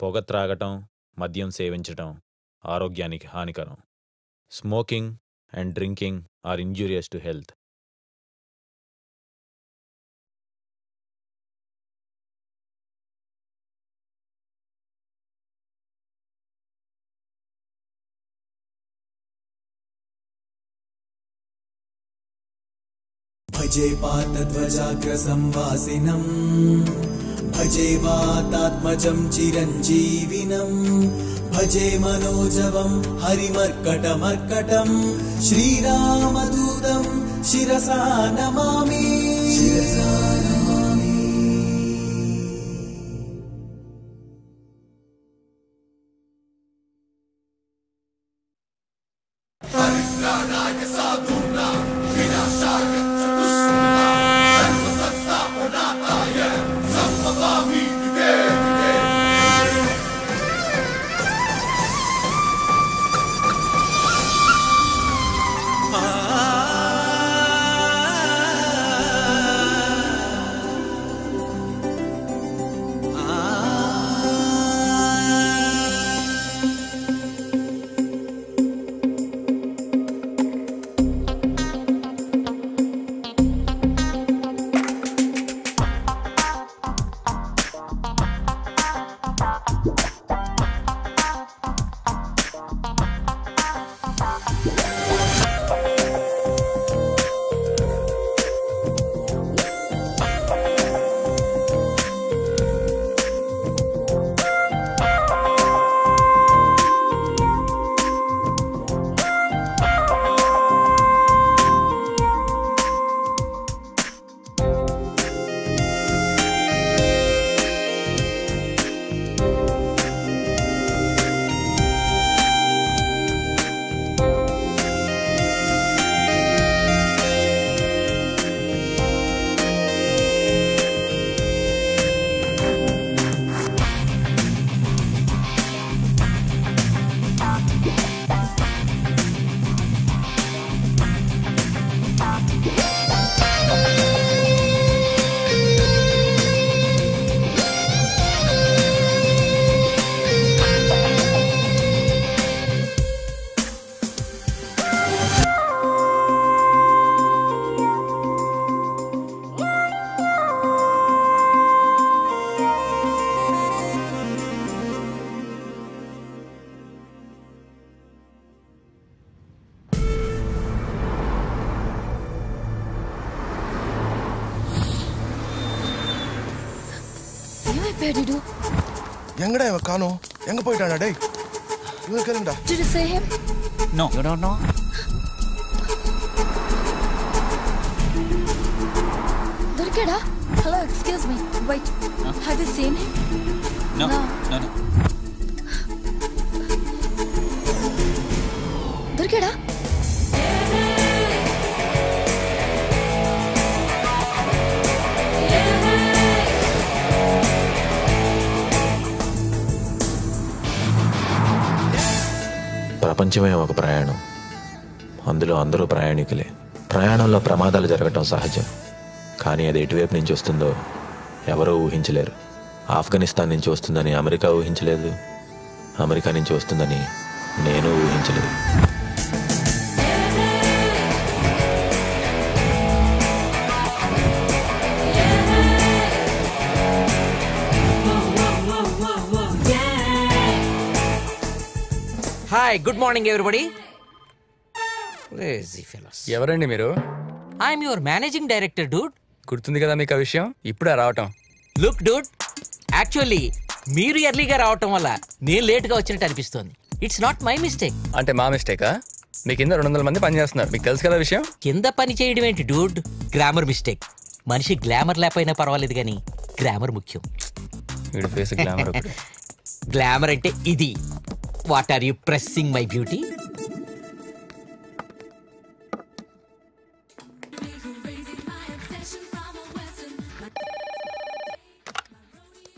పొగ త్రాగటం మద్యం సేవించటం ఆరోగ్యానికి హానికరం smoking and drinking are injurious to health भजे पातध्वजाग्रसंवासिनम् भजे वातात्मजम् चिरञ्जीविनम् भजे मनोजवम् हरिमर्कटमर्कटम् श्रीरामदूतम् शिरसा नमामि। शिरसा எங்கடா இவன் காணோம் எங்க போயிட்டானா டேய் இவன் கேளுங்கடா Did you see him? No. You don't know? Durkada? Hello, excuse me. Wait. Huh? Have you seen him? No. No, no. no. ప్రపంచమే ఒక ప్రయాణం. అందులో అందరూ ప్రయాణికులే. ప్రయాణంలో ప్రమాదాలు జరగటం సహజం. కానీ అది ఎటువైపు నుంచి వస్తుందో ఎవరూ ఊహించలేరు. ఆఫ్ఘనిస్తాన్ నుంచి వస్తుందని అమెరికా ఊహించలేదు. అమెరికా నుంచి వస్తుందని నేను ఊహించలేదు. Hi good morning everybody lazy fellows ఎవరండి మీరు? I'm your managing director dude గుర్తుంది కదా మీకు ఆ విషయం? ఇప్పుడే రావటం. లుక్ డూడ్ యాక్చువల్లీ మీరు ఎర్లీగా రావటం వల్ల నేను లేట్గా వచ్చినట్టు అనిపిస్తోంది. ఇట్స్ నాట్ మై మిస్టేక్ అంటే మా మిస్టేకా మీ కింద రెండు వందల మంది పనిచేస్తున్నారు మీకు తెలుసు కదా విషయం? కింద పని చేయడం ఏంటి డూడ్ గ్రామర్ మిస్టేక్ మనిషి గ్లామర్ లేకపోయినా పర్వాలేదు కానీ గ్రామర్ ముఖ్యం. వీడి ఫేస్ గ్లామర్ గ్లామర్ అంటే ఇది. What are you pressing my beauty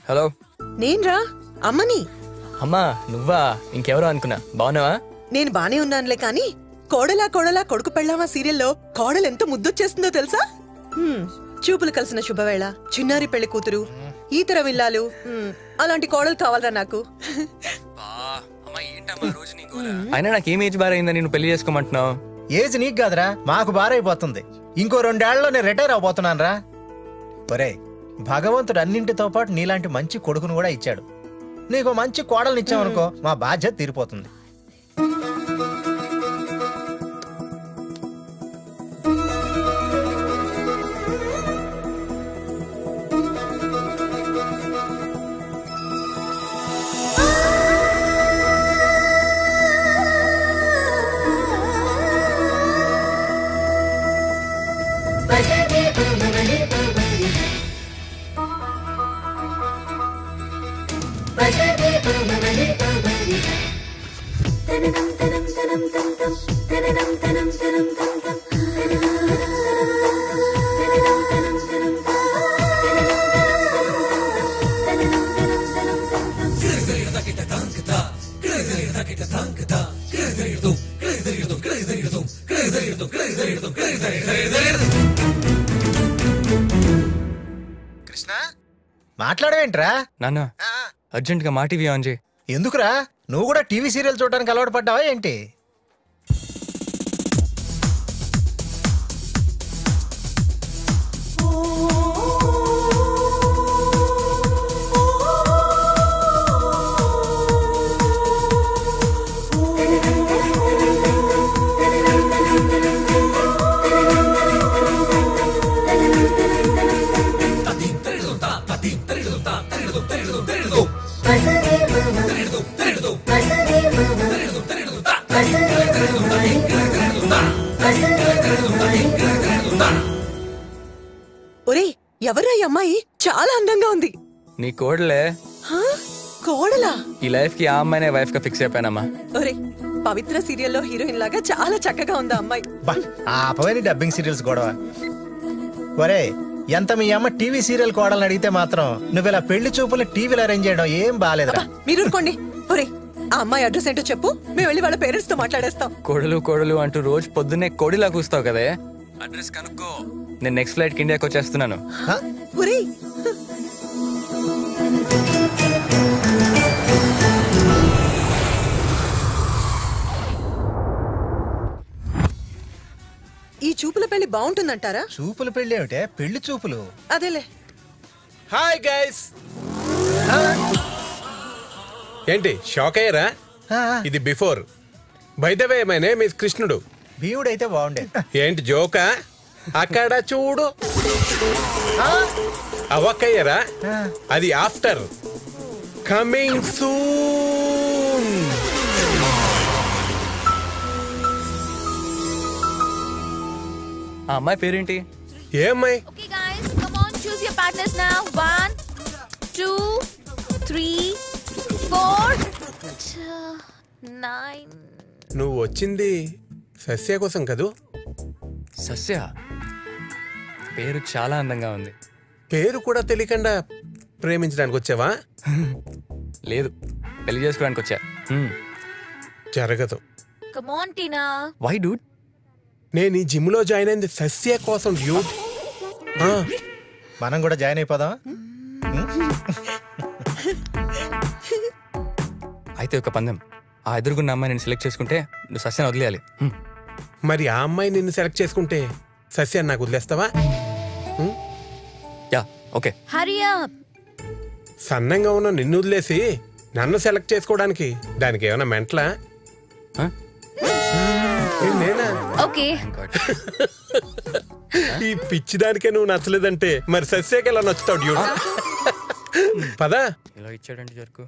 hello నేన్రా? అమ్మని. అమ్మా నువ్వా? ఇంకెవరో అనుకున్నా. బాగున్నావా? నేను బానే ఉన్నానులే కానీ కోడలా కోడలా కొడుకు పెళ్ళామా సీరియల్లో కోడలు ఎంత ముద్దొచ్చేస్తుందో తెలుసా? హ్మ్, చూపులు కలిసిన శుభవేళ. చిన్నారి పెళ్ళి కూతురు ఈతర విల్లాలు అలాంటి కోడలు కావాలరా నాకు? అయినా నాకు ఏం ఏజ్ బార్ అయిందని నువ్వు పెళ్ళి చేసుకోమంటున్నావు? ఏజ్ నీకు కాదురా మాకు బారైపోతుంది. ఇంకో రెండేళ్ళలో నేను రిటైర్ అవబోతున్నాను రా ఒరే భగవంతుడు అన్నింటితో పాటు నీలాంటి మంచి కొడుకును కూడా ఇచ్చాడు. నీకు మంచి కోడల్ని ఇచ్చామనుకో మా బాధ్యత తీరిపోతుంది. మాట్లాడవేంట్రా? నాన్న అర్జెంట్గా మా టీవీ ఆన్ చేయి. ఎందుకురా? నువ్వు కూడా టీవీ సీరియల్ చూడడానికి అలవాటు పడ్డావా ఏంటి? ఒరే ఎవరా ఈ అమ్మాయి? చాలా అందంగా ఉంది. నీ కోడలే? హా? కోడలా? ఈ లైఫ్కి ఆ అమ్మాయినే వైఫ్గా ఫిక్స్ అయిపోయానమ్మా. ఒరే పవిత్ర సీరియల్లో హీరోయిన్ లాగా చాలా చక్కగా ఉంది ఆ అమ్మాయి. బా ఆపవని డబ్బింగ్ సీరియల్స్ గొడవ. ఒరే ఎంత మీ అమ్మ టీవీ సీరియల్ కోడల్ని అడిగితే మాత్రం నువ్వు ఇలా పెళ్ళి చూపులు టీవీలో అరేంజ్ చేయడం ఏం బాగాలేదురా మీరు ఒరే ఆ అమ్మాయి అడ్రస్ ఏంటో చెప్పు. మేము వెళ్ళి వాళ్ళ పేరెంట్స్తో మాట్లాడేస్తాం. కోడలు కోడలు అంటూ రోజు పొద్దున్నే కోడిలా కూస్తావు కదే. అడ్రస్ కనుక్కో. నేను నెక్స్ట్ ఫ్లైట్కి ఇండియాకి వచ్చేస్తున్నాను? ఒరే ఈ చూపుల పెళ్ళి బాగుంటుందంటారా? చూపులు పెళ్ళి ఏమిటే? పెళ్ళి చూపులు. అదేలే. హాయ్ గైస్ ఏంటి షాక్ అయ్యారా? ఇది before by the way my name is కృష్ణుడు భీముడైతే బాగుండే ఏంటి జోకా అక్కడ చూడు. అవక్కయ్యారా? అది ఆఫ్టర్ కమింగ్ సూన్ ఆ అమ్మాయి పేరేంటి? ఏమ్మాయి Okay, guys, come on, choose your partners now. One, two, three, four, t- nine. నువ్వు వచ్చింది సస్య కోసం కదూ? సస్య? పేరు చాలా అందంగా ఉంది. పేరు కూడా తెలియకుండా ప్రేమించడానికి వచ్చావా? లేదు పెళ్ళి చేసుకోవడానికి వచ్చా. జరగదు. Tina. వై డూడ్ నేను ఈ జిమ్లో జాయిన్ అయింది సస్య కోసం డ్యూట్ మనం కూడా జాయిన్ అయిపోదాం అయితే ఒక పందెం. ఆ ఎదురుగున్న అమ్మాయి నేను సెలెక్ట్ చేసుకుంటే నువ్వు సస్యాన్ని వదిలేయాలి. మరి ఆ అమ్మాయి నిన్ను సెలెక్ట్ చేసుకుంటే సస్యాన్ని నాకు వదిలేస్తావా? Yeah okay. సన్నంగా ఉన్న నిన్ను వదిలేసి నన్ను సెలెక్ట్ చేసుకోవడానికి దానికి ఏమైనా మెంటలా? ఈ పిచ్చి దానికే నువ్వు నచ్చలేదంటే మరి సస్యకి ఎలా నచ్చుతావు డ్యూట్ పదా. ఇలా ఇచ్చాడంటే జరుకు.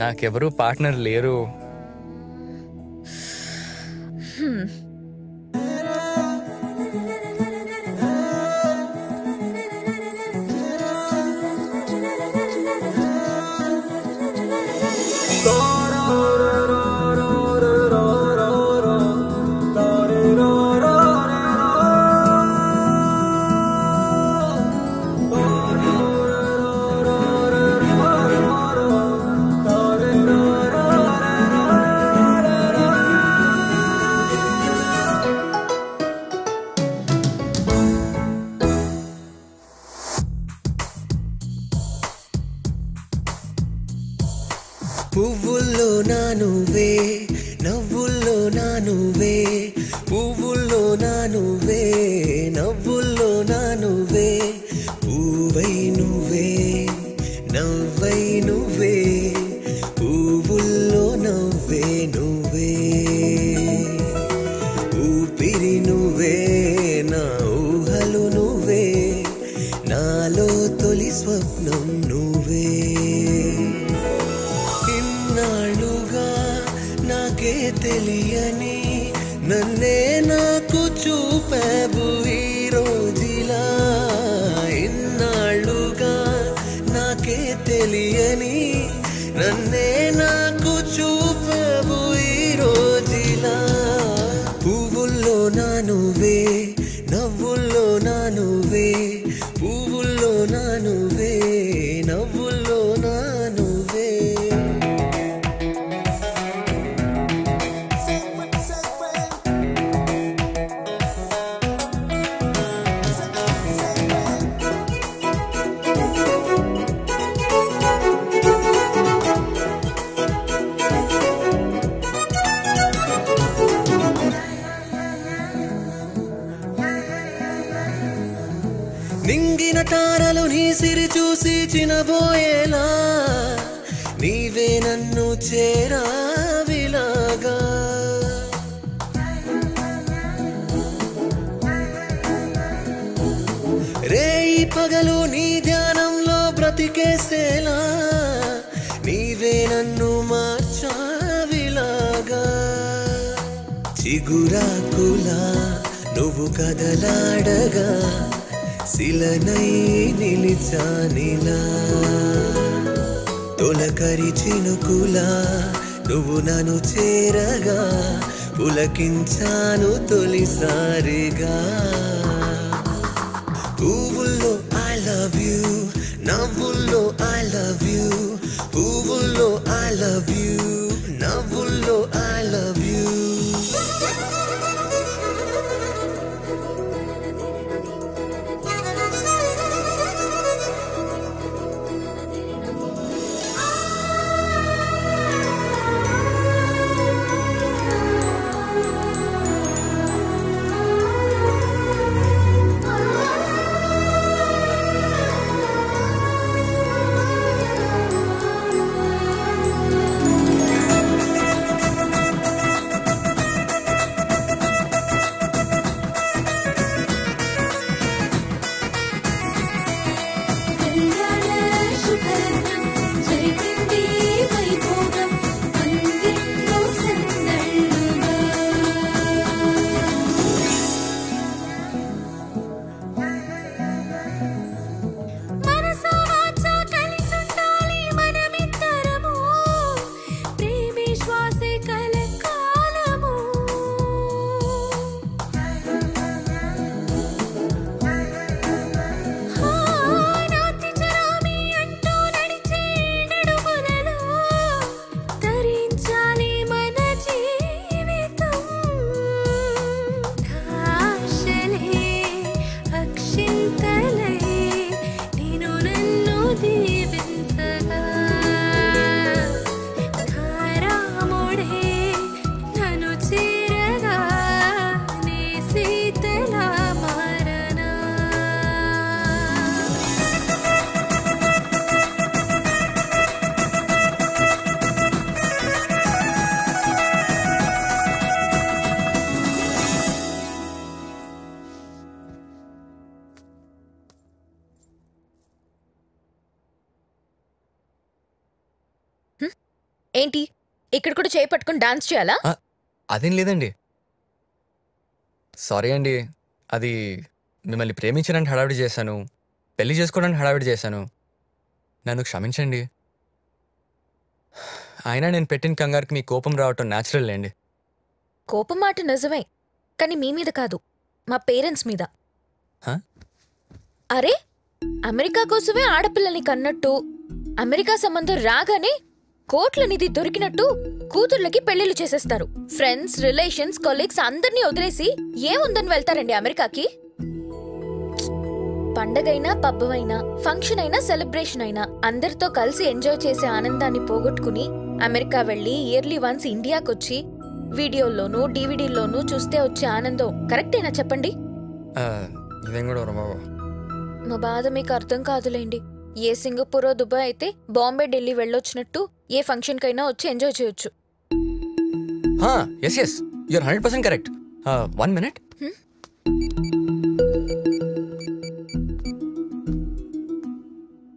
నాకెవరు పార్ట్నర్ లేరు. నవ్వుల్లో నా నువ్వే పూవై నువ్వే తినబోయేలా నీవే నన్ను చేరావిలాగా. రేయి పగలు నీ ధ్యానంలో బ్రతికేసేలా నీవే నన్ను మార్చావిలాగా. చిగురాకులా నువ్వు కదలాడగా శిలనై నిలిచానిలా తొలకరి చినుకులా నువ్వు నన్ను చేరగా పులకించాను తొలిసారిగా. ఇక్కడ కూడా చేయి పట్టుకుని డాన్స్ చేయాలా? అదేం లేదండి. సారీ అండి. అది మిమ్మల్ని ప్రేమించడానికి హడావిడి చేశాను. పెళ్ళి చేసుకోవడానికి హడావిడి చేశాను. నన్ను క్షమించండి. అయినా నేను పెట్టిన కంగారుకి మీ కోపం రావటం న్యాచురల్ లేండి. కోపం మాట నిజమే కానీ మీ మీద కాదు మా పేరెంట్స్ మీద. హ? అరే అమెరికా కోసమే ఆడపిల్లని కన్నట్టు అమెరికా సంబంధం రాగానే కోట్ల నిధి దొరికినట్టు కూతుర్లకి పెళ్ళిళ్ళు చేసేస్తారు. ఫ్రెండ్స్ రిలేషన్స్ కొలీగ్స్ అందరినీ వదిలేసి ఏముందని వెళ్తారండి అమెరికాకి? పండగైనా పబ్బమైనా ఫంక్షన్ అయినా సెలబ్రేషన్ అయినా అందరితో కలిసి ఎంజాయ్ చేసే ఆనందాన్ని పోగొట్టుకుని అమెరికా వెళ్ళి ఇయర్లీ వన్స్ ఇండియాకొచ్చి వీడియోల్లోనూ డీవీడీల్లోనూ చూస్తే వచ్చే ఆనందం కరెక్టేనా చెప్పండి? మా బాధ మీకు అర్థం కాదులేండి. ఏ సింగపూర్ దుబాయ్ అయితే బాంబే ఢిల్లీ వెళ్ళొచ్చినట్టు ఏ ఫంక్షన్ కైనా వచ్చి ఎంజాయ్ చేయొచ్చు. Yes yes you're hundred percent correct one minute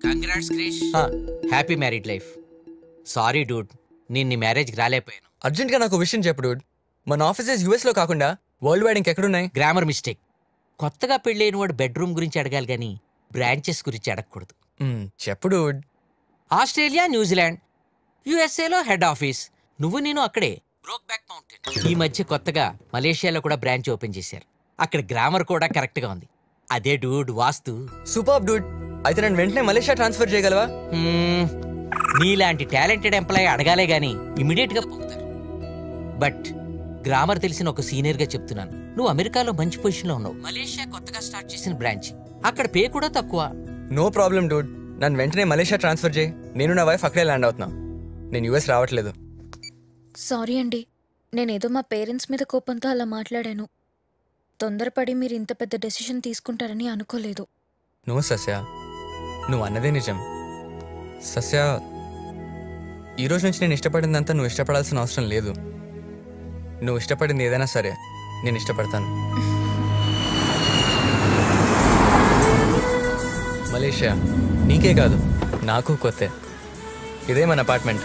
congrats Krish happy married life sorry dude నేను నీ మ్యారేజ్కి రాలేకపోయాను. అర్జెంట్గా నాకు విషయం చెప్పు dude. మన ఆఫీసెస్ యూఎస్లో కాకుండా వరల్డ్ వైడ్ ఇంకెక్కడున్నాయి? గ్రామర్ మిస్టేక్ కొత్తగా పెళ్ళైన వాడు బెడ్రూమ్ గురించి అడగాలి కానీ బ్రాంచెస్ గురించి అడగకూడదు. మ్, చెప్పు dude. Australia New Zealand. Zealand head office. నువ్వు నేను అక్కడే. Brokeback mountain. ఈ మధ్య కొత్తగా మలేషియాలో కూడా బ్రాంచ్ ఓపెన్ చేశారు. అక్కడ గ్రామర్ కూడా కరెక్ట్గా ఉంది. అదే డూడ్ వాస్తు. Super Dude. అయితే నేను వెంటనే మలేషియా ట్రాన్స్ఫర్ చేయగలవా? నీలాంటి టాలెంటెడ్ ఎంప్లాయ్ అడగాలే గాని ఇమీడియట్గా పొందుతారు బట్ గ్రామర్ తెలిసిన ఒక సీనియర్గా చెప్తున్నాను. నువ్వు అమెరికాలో మంచి పొజిషన్లో ఉన్నావు. మలేషియా కొత్తగా స్టార్ట్ చేసిన బ్రాంచ్. అక్కడ పే కూడా తక్కువ. నో ప్రాబ్లం డూడ్ నన్ను వెంటనే మలేషియా ట్రాన్స్ఫర్ చేయి. నేను నా వైఫ్ అక్కడే ల్యాండ్ అవుతున్నా. నేను యూఎస్ రావట్లేదు. సారీ అండి. నేనేదో మా పేరెంట్స్ మీద కోపంతో అలా మాట్లాడాను. తొందరపడి మీరు ఇంత పెద్ద డెసిషన్ తీసుకుంటారని అనుకోలేదు. నో సస్య నువ్వు అన్నదే నిజం. సస్య ఈ రోజు నుంచి నేను ఇష్టపడిందంతా నువ్వు ఇష్టపడాల్సిన అవసరం లేదు. నువ్వు ఇష్టపడింది ఏదైనా సరే నేను ఇష్టపడతాను. మలేషియా. నీకే కాదు నాకు కొత్తే. ఇదే మన అపార్ట్మెంట్.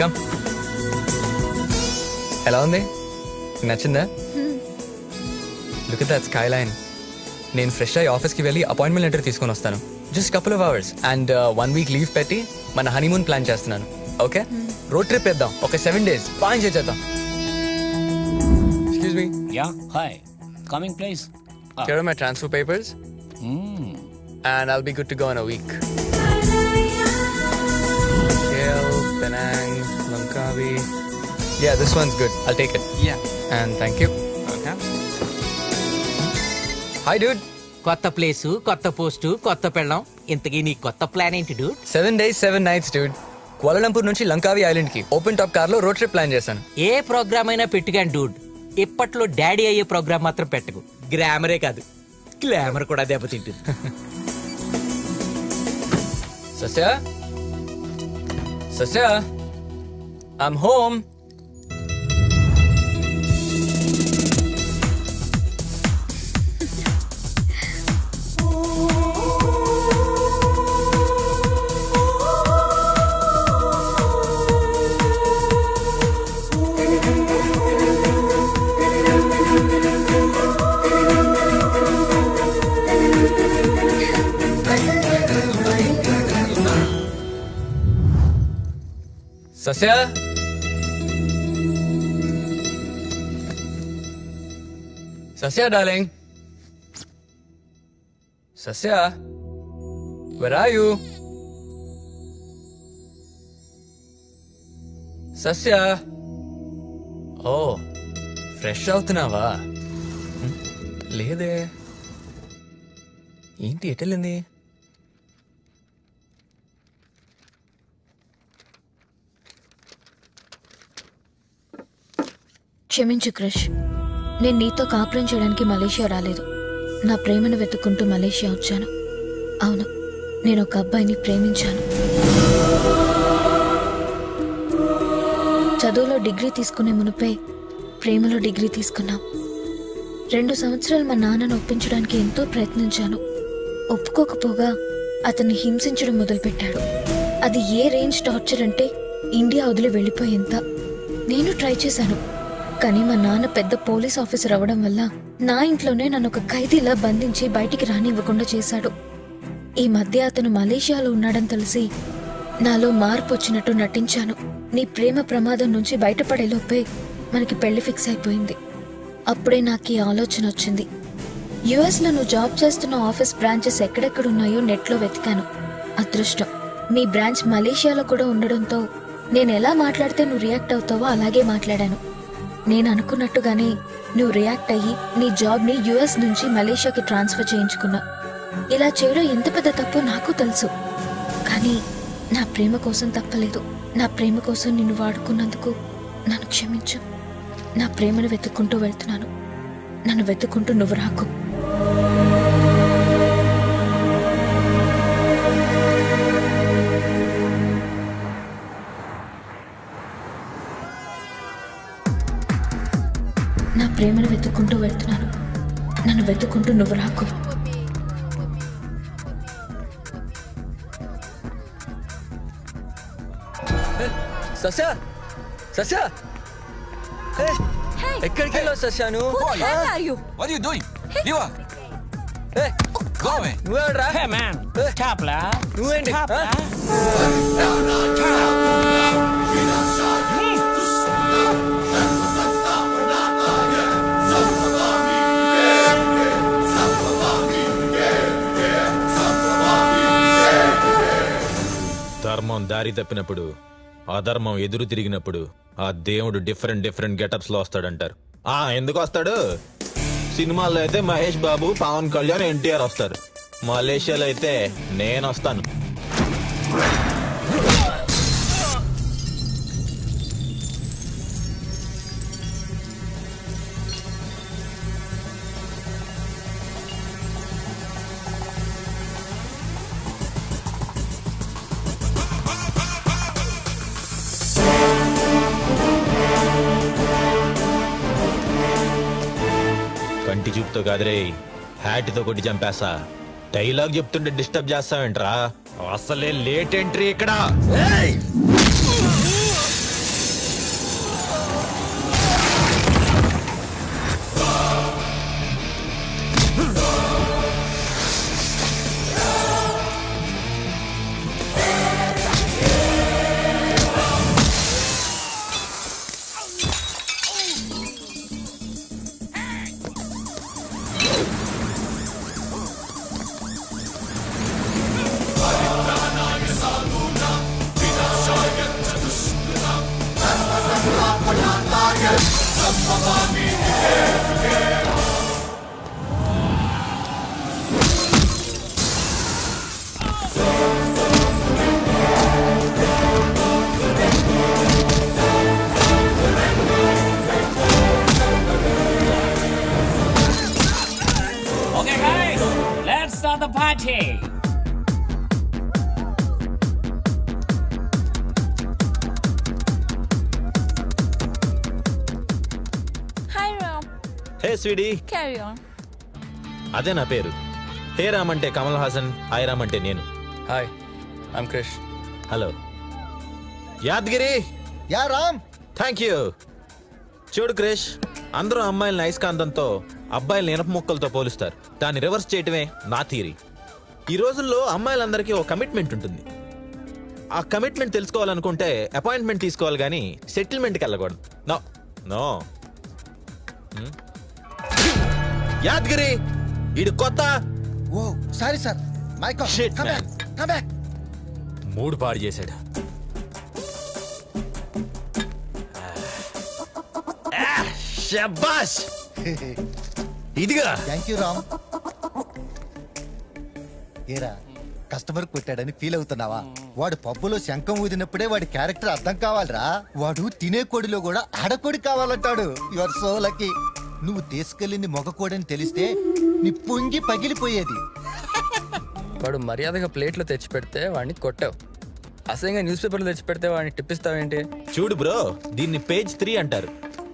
కమ్. ఎలా ఉంది? నచ్చిందా? లుక్ దట్ స్కై లైన్ నేను ఫ్రెష్ అయ్యి ఆఫీస్కి వెళ్ళి అపాయింట్మెంట్ లెటర్ తీసుకొని వస్తాను. Just couple of hours and one week leave పెట్టి మన హనీమూన్ ప్లాన్ చేస్తున్నాను. ఓకే రోడ్ ట్రిప్ వేద్దాం ఒక సెవెన్ డేస్ ఎంజాయ్ చేద్దాం excuse me hi. Coming, please. Ah. Here are my transfer papers. Mm. And I'll be good to go in a week. KL, Penang, Langkawi. Yeah, this one's good. I'll take it. Yeah. And thank you. Okay. Hi, dude. కొత్త place కొత్త post కొత్త పెళ్ళం ఇంతకీ నీ కొత్త plan ఏంటి dude seven days seven nights dude Kuala Lumpur నుంచి Langkawi ఐలాండ్కి ఓపెన్ టాప్ కార్లో రోడ్ ట్రిప్ ప్లాన్ చేశాను ఏ ప్రోగ్రామ్ అయినా పెట్టుగాని డూడ్ ఇప్పట్లో డాడీ అయ్యే ప్రోగ్రామ్ మాత్రం పెట్టకు గ్రామరే కాదు గ్లామర్ కూడా దెబ్బతింటుంది సస్య సస్య ఐమ్ హోమ్ సస్య? సస్య darling. Sasya where are you Sasya. Oh fresh అవుతున్నావా? హ్మ్, లేదే. ఏంటి ఎటెళ్ళింది క్షమించు క్రిష్. నేను నీతో కాపురం చేయడానికి మలేషియా రాలేదు. నా ప్రేమను వెతుక్కుంటూ మలేషియా వచ్చాను. అవును నేను ఒక అబ్బాయిని ప్రేమించాను. చదువులో డిగ్రీ తీసుకునే మునుపే ప్రేమలో డిగ్రీ తీసుకున్నాం. రెండు సంవత్సరాలు మా నాన్నను ఒప్పించడానికి ఎంతో ప్రయత్నించాను. ఒప్పుకోకపోగా అతన్ని హింసించడం మొదలుపెట్టాడు. అది ఏ రేంజ్ టార్చర్ అంటే ఇండియా వదిలి వెళ్ళిపోయేంత. నేను ట్రై చేశాను. కానీ మా నాన్న పెద్ద పోలీస్ ఆఫీసర్ అవ్వడం వల్ల నా ఇంట్లోనే నన్ను ఒక ఖైదీలా బంధించి బయటికి రానివ్వకుండా చేశాడు. ఈ మధ్య అతను మలేషియాలో ఉన్నాడని తెలిసి నాలో మార్పు వచ్చినట్టు నటించాను. నీ ప్రేమ ప్రమాదం నుంచి బయటపడేలోపే మనకి పెళ్ళి ఫిక్స్ అయిపోయింది. అప్పుడే నాకు ఈ ఆలోచన వచ్చింది. యుఎస్లో నువ్వు జాబ్ చేస్తున్న ఆఫీస్ బ్రాంచెస్ ఎక్కడెక్కడున్నాయో నెట్లో వెతికాను. అదృష్టం. మీ బ్రాంచ్ మలేషియాలో కూడా ఉండడంతో నేను ఎలా మాట్లాడితే నువ్వు రియాక్ట్ అవుతావో అలాగే మాట్లాడాను. నేను అనుకున్నట్టుగానే నువ్వు రియాక్ట్ అయ్యి నీ జాబ్ని యుఎస్ నుంచి మలేషియాకి ట్రాన్స్ఫర్ చేయించుకున్నా ఇలా చేయడం ఎంత పెద్ద తప్పు నాకు తెలుసు. కానీ నా ప్రేమ కోసం తప్పలేదు. నా ప్రేమ కోసం నిన్ను వాడుకున్నందుకు నన్ను క్షమించు. నా ప్రేమను వెతుక్కుంటూ వెళ్తున్నాను. నన్ను వెతుక్కుంటూ నువ్వు రాకు. ప్రేమను వెతుక్కుంటూ వెళ్తున్నాను. నన్ను వెతుక్కుంటూ నువ్వు రాకు. సస్యా! సస్యా! హే, ఎక్కడికి వెళ్ళావు సస్యా నువ్వు? What are you doing? Liwa! Hey, go away! నువ్వెవడ్రా? Hey man, stop la. నువ్వేంటి? ధర్మం దారి తప్పినప్పుడు అధర్మం ఎదురు తిరిగినప్పుడు ఆ దేవుడు డిఫరెంట్ డిఫరెంట్ గెటప్స్లో వస్తాడంటారు. ఆ ఎందుకు వస్తాడు? సినిమాల్లో అయితే మహేష్ బాబు పవన్ కళ్యాణ్ ఎన్టీఆర్ వస్తారు. మలేషియాలో అయితే నేను వస్తాను. కంటి కాదురే. హ్యాట్తో కొట్టి చంపేస్తా. డైలాగ్ చెప్తుంటే డిస్టర్బ్ చేస్తావేంట్రా? అసలే లేట్ ఎంట్రీ ఇక్కడ. అదే నా పేరు. హే రామ్ అంటే కమల్ హాసన్ హాయ్ రామ్ అంటే నేను. Hi I'm Krish. Hello. Yadagiri! Yeah Ram. Thank you. చూడు క్రిష్ అందరూ అమ్మాయిలను అయస్కాంతంతో అబ్బాయిలను ఇనప ముక్కలతో పోలుస్తారు. దాన్ని రివర్స్ చేయటమే నా థీరీ. ఈ రోజుల్లో అమ్మాయిలందరికీ ఒక కమిట్మెంట్ ఉంటుంది. ఆ కమిట్మెంట్ తెలుసుకోవాలనుకుంటే అపాయింట్మెంట్ తీసుకోవాలి కానీ సెటిల్మెంట్కి వెళ్ళకూడదు. నో. నో? యాదగిరి! కొత్త. ఓ sorry sir. My Shit, come man. Back come back mood పాడు చేశాడు. ఇదిగా. థ్యాంక్ యూ రామ్ ఏరా కస్టమర్ కొట్టాడని ఫీల్ అవుతున్నావా? వాడు పబ్బులో శంఖం ఊదినప్పుడే వాడి క్యారెక్టర్ అర్థం కావాలిరా. వాడు తినే కోడిలో కూడా ఆడకోడి కావాలంటాడు. యువర్ సో లక్కీ నువ్వు తీసుకెళ్ళింది మగ కోడని తెలిస్తే నీ పొంగి పగిలిపోయేది. వాడు మర్యాదగా ప్లేట్లో తెచ్చి పెడితే వాడిని కొట్టావు. అసహ్యంగా న్యూస్ పేపర్లు తెచ్చి పెడితే వాడిని టిప్పిస్తావేంటి చూడు బ్రో దీన్ని పేజ్ త్రీ అంటారు.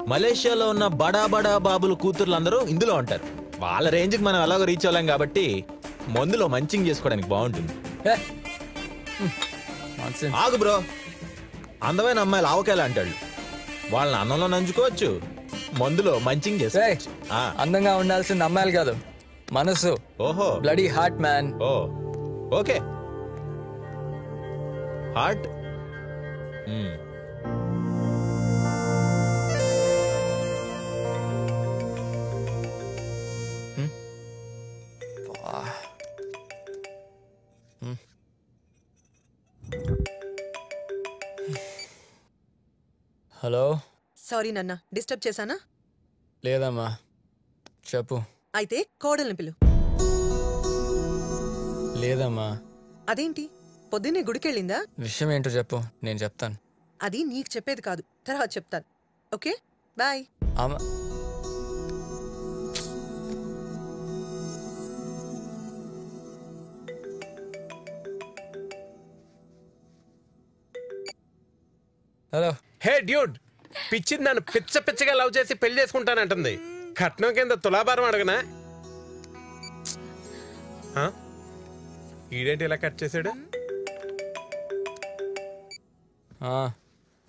మలేషియాలో ఉన్న బడా బడా బాబుల కూతుర్లందరూ ఇందులో ఉంటారు. వాళ్ళ రేంజ్కి మనం ఎలాగో రీచ్ అవ్వలేం కాబట్టి మందులో మంచింగ్ చేసుకోవడానికి బాగుంటుంది. ఆగు బ్రో. అందమైన అమ్మాయిలు ఆవకాయలు అంటాడు వాళ్ళని అన్నంలో నంచుకోవచ్చు. మందులో మంచింగ్ ఆ, అందంగా ఉండాల్సిన అమ్మాయిలు కాదు. మనసు. ఓహో. Bloody heart man oh. Okay. Heart మ్మ్. హలో సారీ నాన్న. డిస్టర్బ్ చేశానా? లేదమ్మా. చెప్పు. అయితే కోడల్ని పిలు. లేదమ్మా. అదేంటి? పొద్దున్నే గుడికెళ్ళిందా? విషయం ఏంటో చెప్పు. నేను చెప్తాను. అది నీకు చెప్పేది కాదు. తర్వాత చెప్తాను. ఓకే? బాయ్. ఆమె హలో. Hey dude! పిచ్చింది నన్ను పిచ్చ పిచ్చగా లవ్ చేసి పెళ్ళి చేసుకుంటానంటుంది. కట్నం కింద తులాభారం అడగనా? ఆ? ఈడేంటి ఇలా కట్ చేసాడు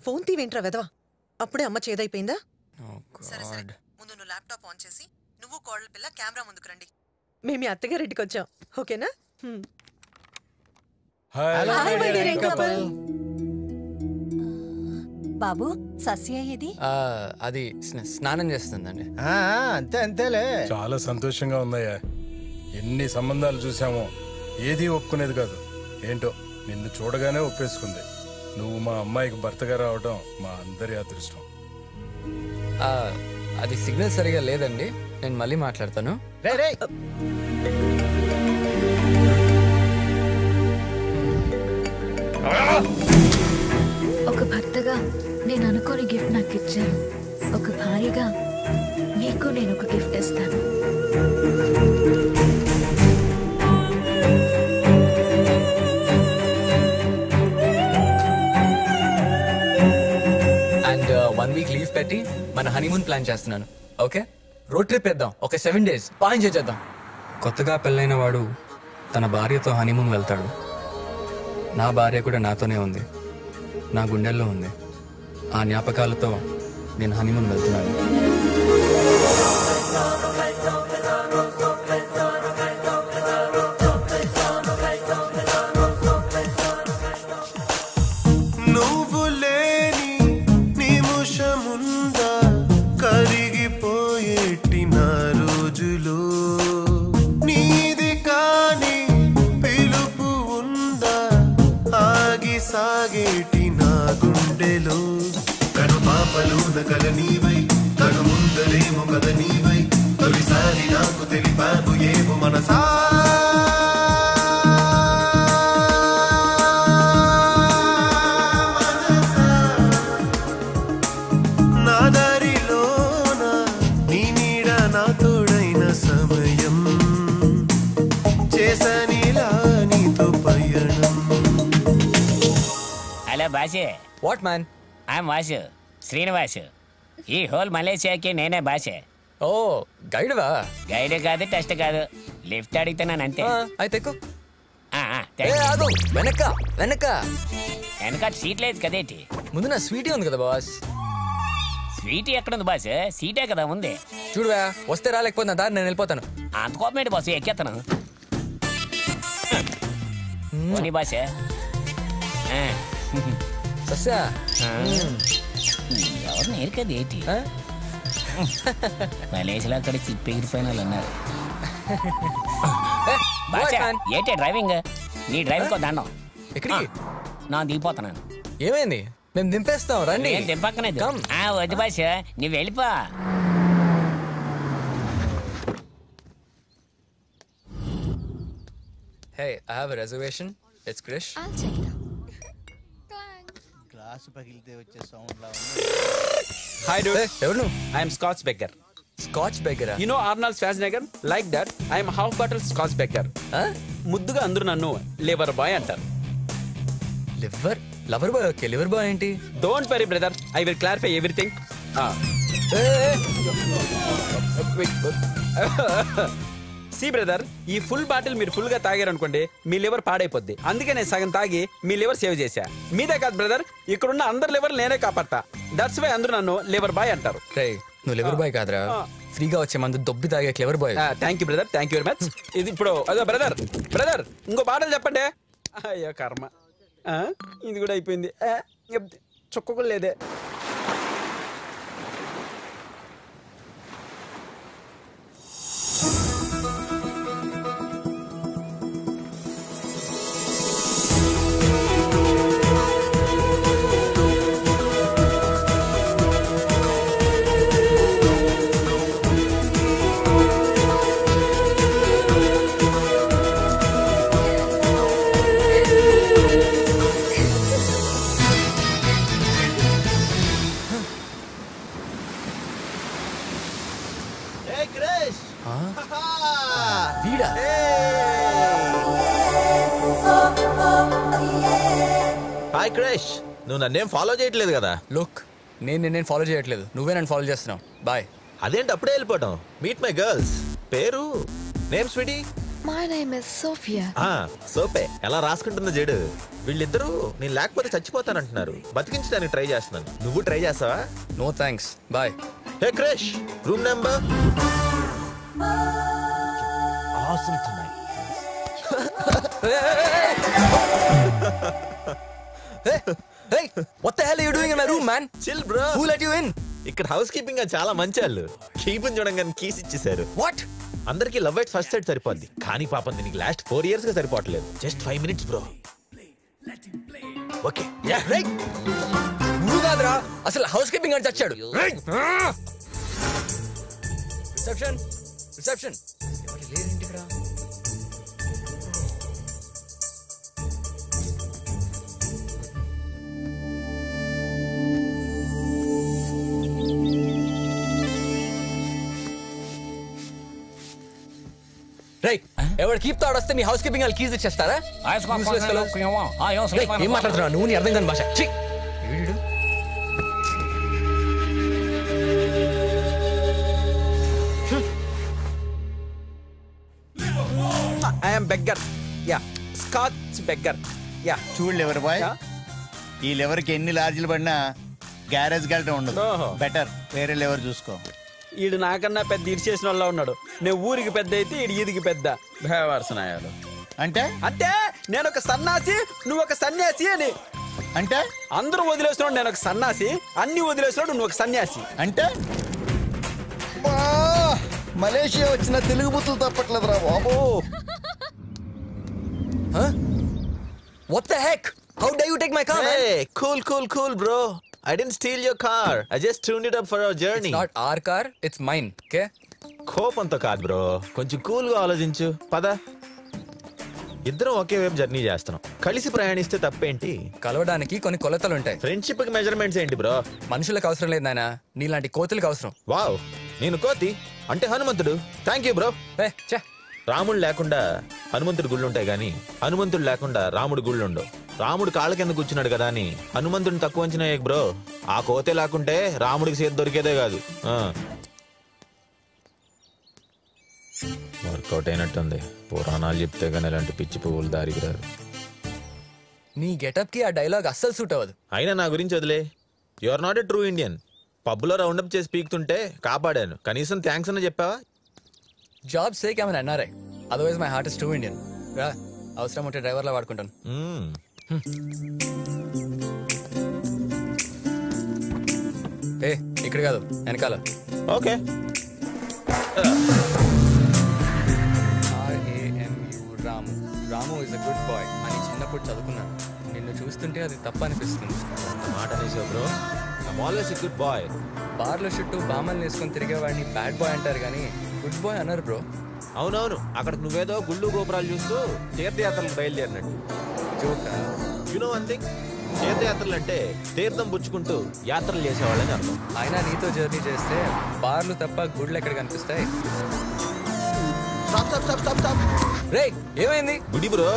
ఫోన్ తీవేంట్రా వెదవా అప్పుడే అమ్మ చేదైపోయిందా? సరే సరే. ముందు నువ్వు ల్యాప్టాప్ ఆన్ చేసి నువ్వు కోడల పిల్ల కెమెరా ముందుకు రండి. మేము అత్తగారింటికి వచ్చాం. ఓకేనా? హ్మ్. బాబు సస్య ఏది ఆ, అది స్న- స్నానం చేస్తుందండి. అంతే అంతేలే. చాలా సంతోషంగా ఉందయ్యా. ఎన్ని సంబంధాలు చూసామో ఏదీ ఒప్పుకునేది కాదు. ఏంటో నిన్ను చూడగానే ఒప్పేసుకుంది. నువ్వు మా అమ్మాయికి భర్తగా రావడం మా అందరి అదృష్టం. ఆ, అది సిగ్నల్ సరిగా లేదండి. నేను మళ్ళీ మాట్లాడతాను. ఒక భర్తగా నేను అనుకోని గిఫ్ట్ నాకు ఇచ్చాను ఒక భార్యగా నీకు నేను ఒక గిఫ్ట్ ఇస్తాను అండ్ వన్ వీక్ లీవ్ పెట్టి మన హనీమూన్ ప్లాన్ చేస్తున్నాను. ఓకే రోడ్ ట్రిప్ వేద్దాం ఒక సెవెన్ డేస్ బాగా ఎంజాయ్ చేద్దాం. కొత్తగా పెళ్ళైన వాడు తన భార్యతో హనీమూన్ వెళ్తాడు. నా భార్య కూడా నాతోనే ఉంది. నా గుండెల్లో ఉంది. ఆ జ్ఞాపకాలతో నేను హనీమూన్ వెళ్తున్నాను. మనసా నా దారిలోన నీ నీడ నా తోడైన సమయం. చేసనిలా నీతో పయనం. Hello boss. What man? I'm Vasu. Srinivasu. ఈ హోల్ మలేషియాకి నేనే బాసే. ఓ గైడ్వా? గైడ్ కాదు టెస్ట్ కాదు. లిఫ్ట్ అడుగుతున్నాను అంతే. అయితే ఎక్కు. ఆగు వెనక వెనక. వెనక సీట్ లేదు కదేటి ముందు నా స్వీటీ ఉంది కదా బాస్. స్వీట్ ఎక్కడుంది బాస్? సీటే కదా ఉంది. చూడువా వస్తే రాలేకపోతే నా దారి నేను వెళ్ళిపోతాను. అంత కోపమేంటి బాస్? ఎక్కేస్తాను పోనీ బాస్. ఎవరు నేరు కదా ఏంటి మలేషియాలో అక్కడ చిప్ ఎగిరిపోయిన వాళ్ళు ఉన్నారు. బాసే, ఏంటి డ్రైవింగ్? నీ డ్రైవింగ్ కో దండం. ఎక్కడికి? నా దిగిపోతున్నాను ఏమైంది? మేము దింపేస్తాం రండి. ఏం దింపక్కనేది Come. ఆ, వద్దు బాస్ నువ్వు వెళ్ళిపో. Hey I have reservation it's Krish glass పగిలితే వచ్చే సౌండ్ లా హాయ్ డూడ్ ఎవరు? నువ్వు I'm scotch beggar scotch బెగ్గరా you know Arnold Schwarzenegger like that I'm half bottle scotch beggar ముద్దుగా అందరూ నన్ను లేబర్ బాయ్ అంటారు. Liver lover boy okay liver boy ఏంటి? Don't worry brother I will clarify everything see brother ఈ full bottle మీరు ఫుల్గా తాగారనుకోండి మీ liver పాడైపోద్ది. అందుకే నేను సగం తాగి మీ లివర్ సేవ్ చేశా. మీదే కాదు బ్రదర్ ఇక్కడున్న అందరి లివర్ నేనే కాపాడతా. దట్స్ వై అందరూ నన్ను లివర్ బాయ్ అంటారు. నువ్వు లివర్ బాయ్ కాదురా. ఫ్రీగా వచ్చే మందు దొబ్బి తాగే clever boy. Thank you brother thank you very much ఇది ఇప్పుడు అదో బ్రదర్ బ్రదర్ ఇంకో బాటలు చెప్పండి. అయ్యో కర్మ. ఇది కూడా అయిపోయింది. ఆ, ఇప్ చుక్క కూడా లేదే క్రష్ నువ్వు నన్నేం ఫాలో చేయట్లేదు కదా? లుక్ నేను నిన్నేం ఫాలో చేయట్లేదు. నువ్వే నన్ను ఫాలో చేస్తున్నావు. బాయ్ అదేంటి అప్పుడే వెళ్ళిపోవటం? మీట్ మై గర్ల్స్ పేరు? Name Sweetie My name is Sophia. ఆ సోపే ఎలా రాసుకుంటుందో జడు. వీళ్ళిద్దరూ నేను లేకపోతే చచ్చిపోతానంటున్నారు. బతికించడానికి ట్రై చేస్తున్నాను. నువ్వు ట్రై చేస్తావా? No thanks boy hey Krish room number awesome tonight. Hey, what the hell are you doing in my room, man? Chill, bro. Who let you in? ఇక్కడ హౌస్ కీపింగ్ చాలా మంచి వాళ్ళు కీపుని చూడంగానే కీస్ ఇచ్చేసారు what అందరికి love at first side సరిపోద్ది. కానీ పాపం దీనికి లాస్ట్ ఫోర్ ఇయర్స్గా సరిపోవట్లేదు. Just five minutes bro okay నువ్వు కాదురా. అసలు హౌస్ కీపింగ్ అని చచ్చాడు రిసెప్షన్ రిసెప్షన్ లేరేంటి ఇక్కడ ఎవరు కీప్ తాడు వస్తే మీ హౌస్ కీపింగ్ వాళ్ళు కీజ్ ఇచ్చేస్తారా? Useless fellow. Ray, ఏం మాట్లాడుతున్నావు? నువ్వు నీ అర్థం కాని భాష. ఛీ! వీడు. I'm beggar yeah scotch beggar yeah చూడు లివర్ బాయ్ ఈ లివర్కి ఎన్ని లార్జీలు పడినా గ్యారేజ్ వెళ్ళటం ఉండదు. బెటర్ వేరే లివర్ చూసుకో. ఈడు నాకన్నా పెద్ద ఇడి చేసిన వాళ్ళ ఉన్నాడు. నేను ఊరికి పెద్ద అయితే ఈడు ఈదికి పెద్ద. భయవర్సనాయాలు అంటే? అంటే నేను ఒక సన్నాసి నువ్వు ఒక సన్యాసి అని. అంటే? అందరూ వదిలేస్తున్నాడు నేను ఒక సన్నాసి అన్ని వదిలేస్తున్నాడు నువ్వు ఒక సన్యాసి. అంటే? మలేషియా వచ్చిన తెలుగు బుద్ధులు తప్పట్లేదురా బాబు. What the heck? How dare you take my car, man? Hey, cool, cool, cool, bro. I didn't steal your car. I just tuned it up for our journey. It's not our car, it's mine, okay? కోపంతో కాదు bro. కొంచెం కూల్గా ఆలోచించు. పద. ఇద్దరం ఒకే వైపు journey చేస్తున్నాం. కలిసి ప్రయాణిస్తే తప్పేంటి? కలవడానికి కొన్ని కొలతలు ఉంటాయి ఫ్రెండ్షిప్కి మెజర్మెంట్స్ ఏంటి బ్రో? మనుషులకు అవసరం లేదు నాయన. నీలాంటి కోతులకు అవసరం. వావ్. నేను కోతి. అంటే హనుమంతుడు. థ్యాంక్ యూ బ్రో రాముడు లేకుండా హనుమంతుడు గుళ్ళు ఉంటాయి గాని హనుమంతుడు లేకుండా రాముడు గుళ్ళు ఉండవు రాముడు కాళ్ళ కింద కూర్చున్నాడు కదా అని? హనుమంతుడిని తక్కువ అంచనా బ్రో. ఆ కోతే లేకుంటే రాముడికి సేద దొరికేదే కాదు. వర్కౌట్ అయినట్టుంది. పురాణాలు చెప్తే కానీ ఇలాంటి పిచ్చి పువ్వులు దారికి రారు నీ గెటప్కి ఆ డైలాగ్ అస్సలు సూట్ అవ్వదు. అయినా నా గురించి వదిలే. You are not a true Indian పబ్లో round up చేసి పీకుతుంటే కాపాడాను. కనీసం థ్యాంక్స్ అన్న చెప్పావా? జాబ్ సేక్ ఏమైనా అన్నారే otherwise my heart is too Indian రా అవసరం ఉంటే డ్రైవర్లా వాడుకుంటాను. ఏ ఇక్కడ కాదు వెనకాల. Okay. Ramu. Ramu is a good boy అని చిన్నప్పుడు చదువుకున్నాను. నిన్ను చూస్తుంటే అది తప్ప అనిపిస్తుంది మాట అనేసావు bro. Always a good boy బార్ల చుట్టూ బామల్ని వేసుకొని తిరిగేవాడిని బ్యాడ్ బాయ్ అంటారు కానీ గుడ్ బాయ్ అన్నారు బ్రో. అవునవును అక్కడ నువ్వేదో గుళ్ళు గోపురాలు చూస్తూ తీర్థయాత్రలకు బయలుదేరినట్టు. జోకా. నో వన్ థింగ్ తీర్థయాత్రలు అంటే తీర్థం పుచ్చుకుంటూ యాత్రలు చేసేవాళ్ళని అర్థం అయినా నీతో జర్నీ చేస్తే బార్లు తప్ప గుడ్లు ఎక్కడ కనిపిస్తాయి? రే ఏమైంది? గుడి బ్రో.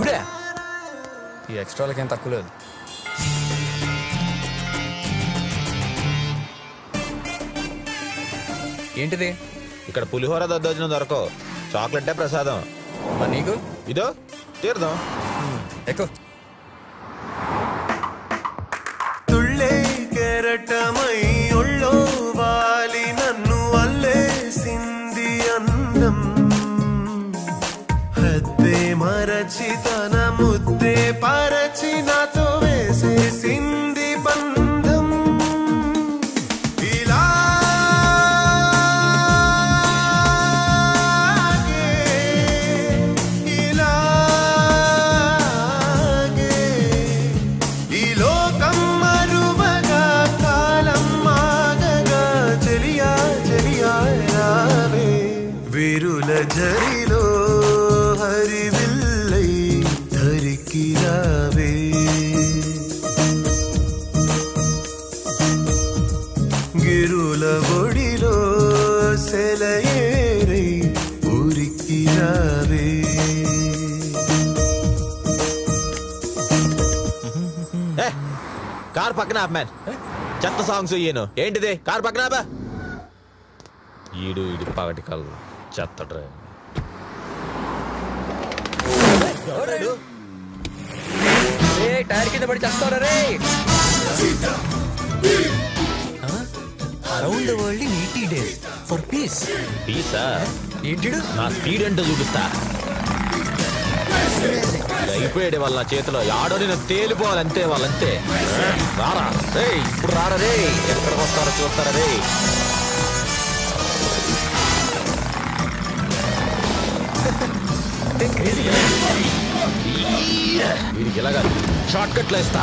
గుడే? ఈ ఎక్స్ట్రాలకి ఏం తక్కువ లేదు. ఏంటిది? ఇక్కడ పులిహోర దద్దోజనం దొరకవు. చాక్లెట్టే ప్రసాదం. మరి నీకు? ఇదో. తీర్థం. ఎక్కువ తుళ్ళే కెరటమై ఒళ్ళో వాలి నన్ను అల్లేసింది అందం. హద్దే మరచి పక్కన ఆప్ మ్యాన్ చెత్త సాంగ్స్ ఇయ్యను ఏంటిది? కార్ పక్కన ఆపా ఈడు ఈడు పగటి కళ్ళు చెత్త డ్రైవర్ టైర్ కింద పడి చేస్తారా రే. Around the world in eighty days for peace Pisa ఏంటిడు నా స్పీడ్ ఏంటో చూపిస్తా. అయిపోయాడు వాళ్ళ చేతిలో. ఆడో నేను తేలిపోవాలంతే వాళ్ళంతే. రారా. రే ఇప్పుడు రారా రే. ఎక్కడికి వస్తారో చూస్తారా రే. వీడికి ఇలాగా షార్ట్ కట్లు వేస్తా.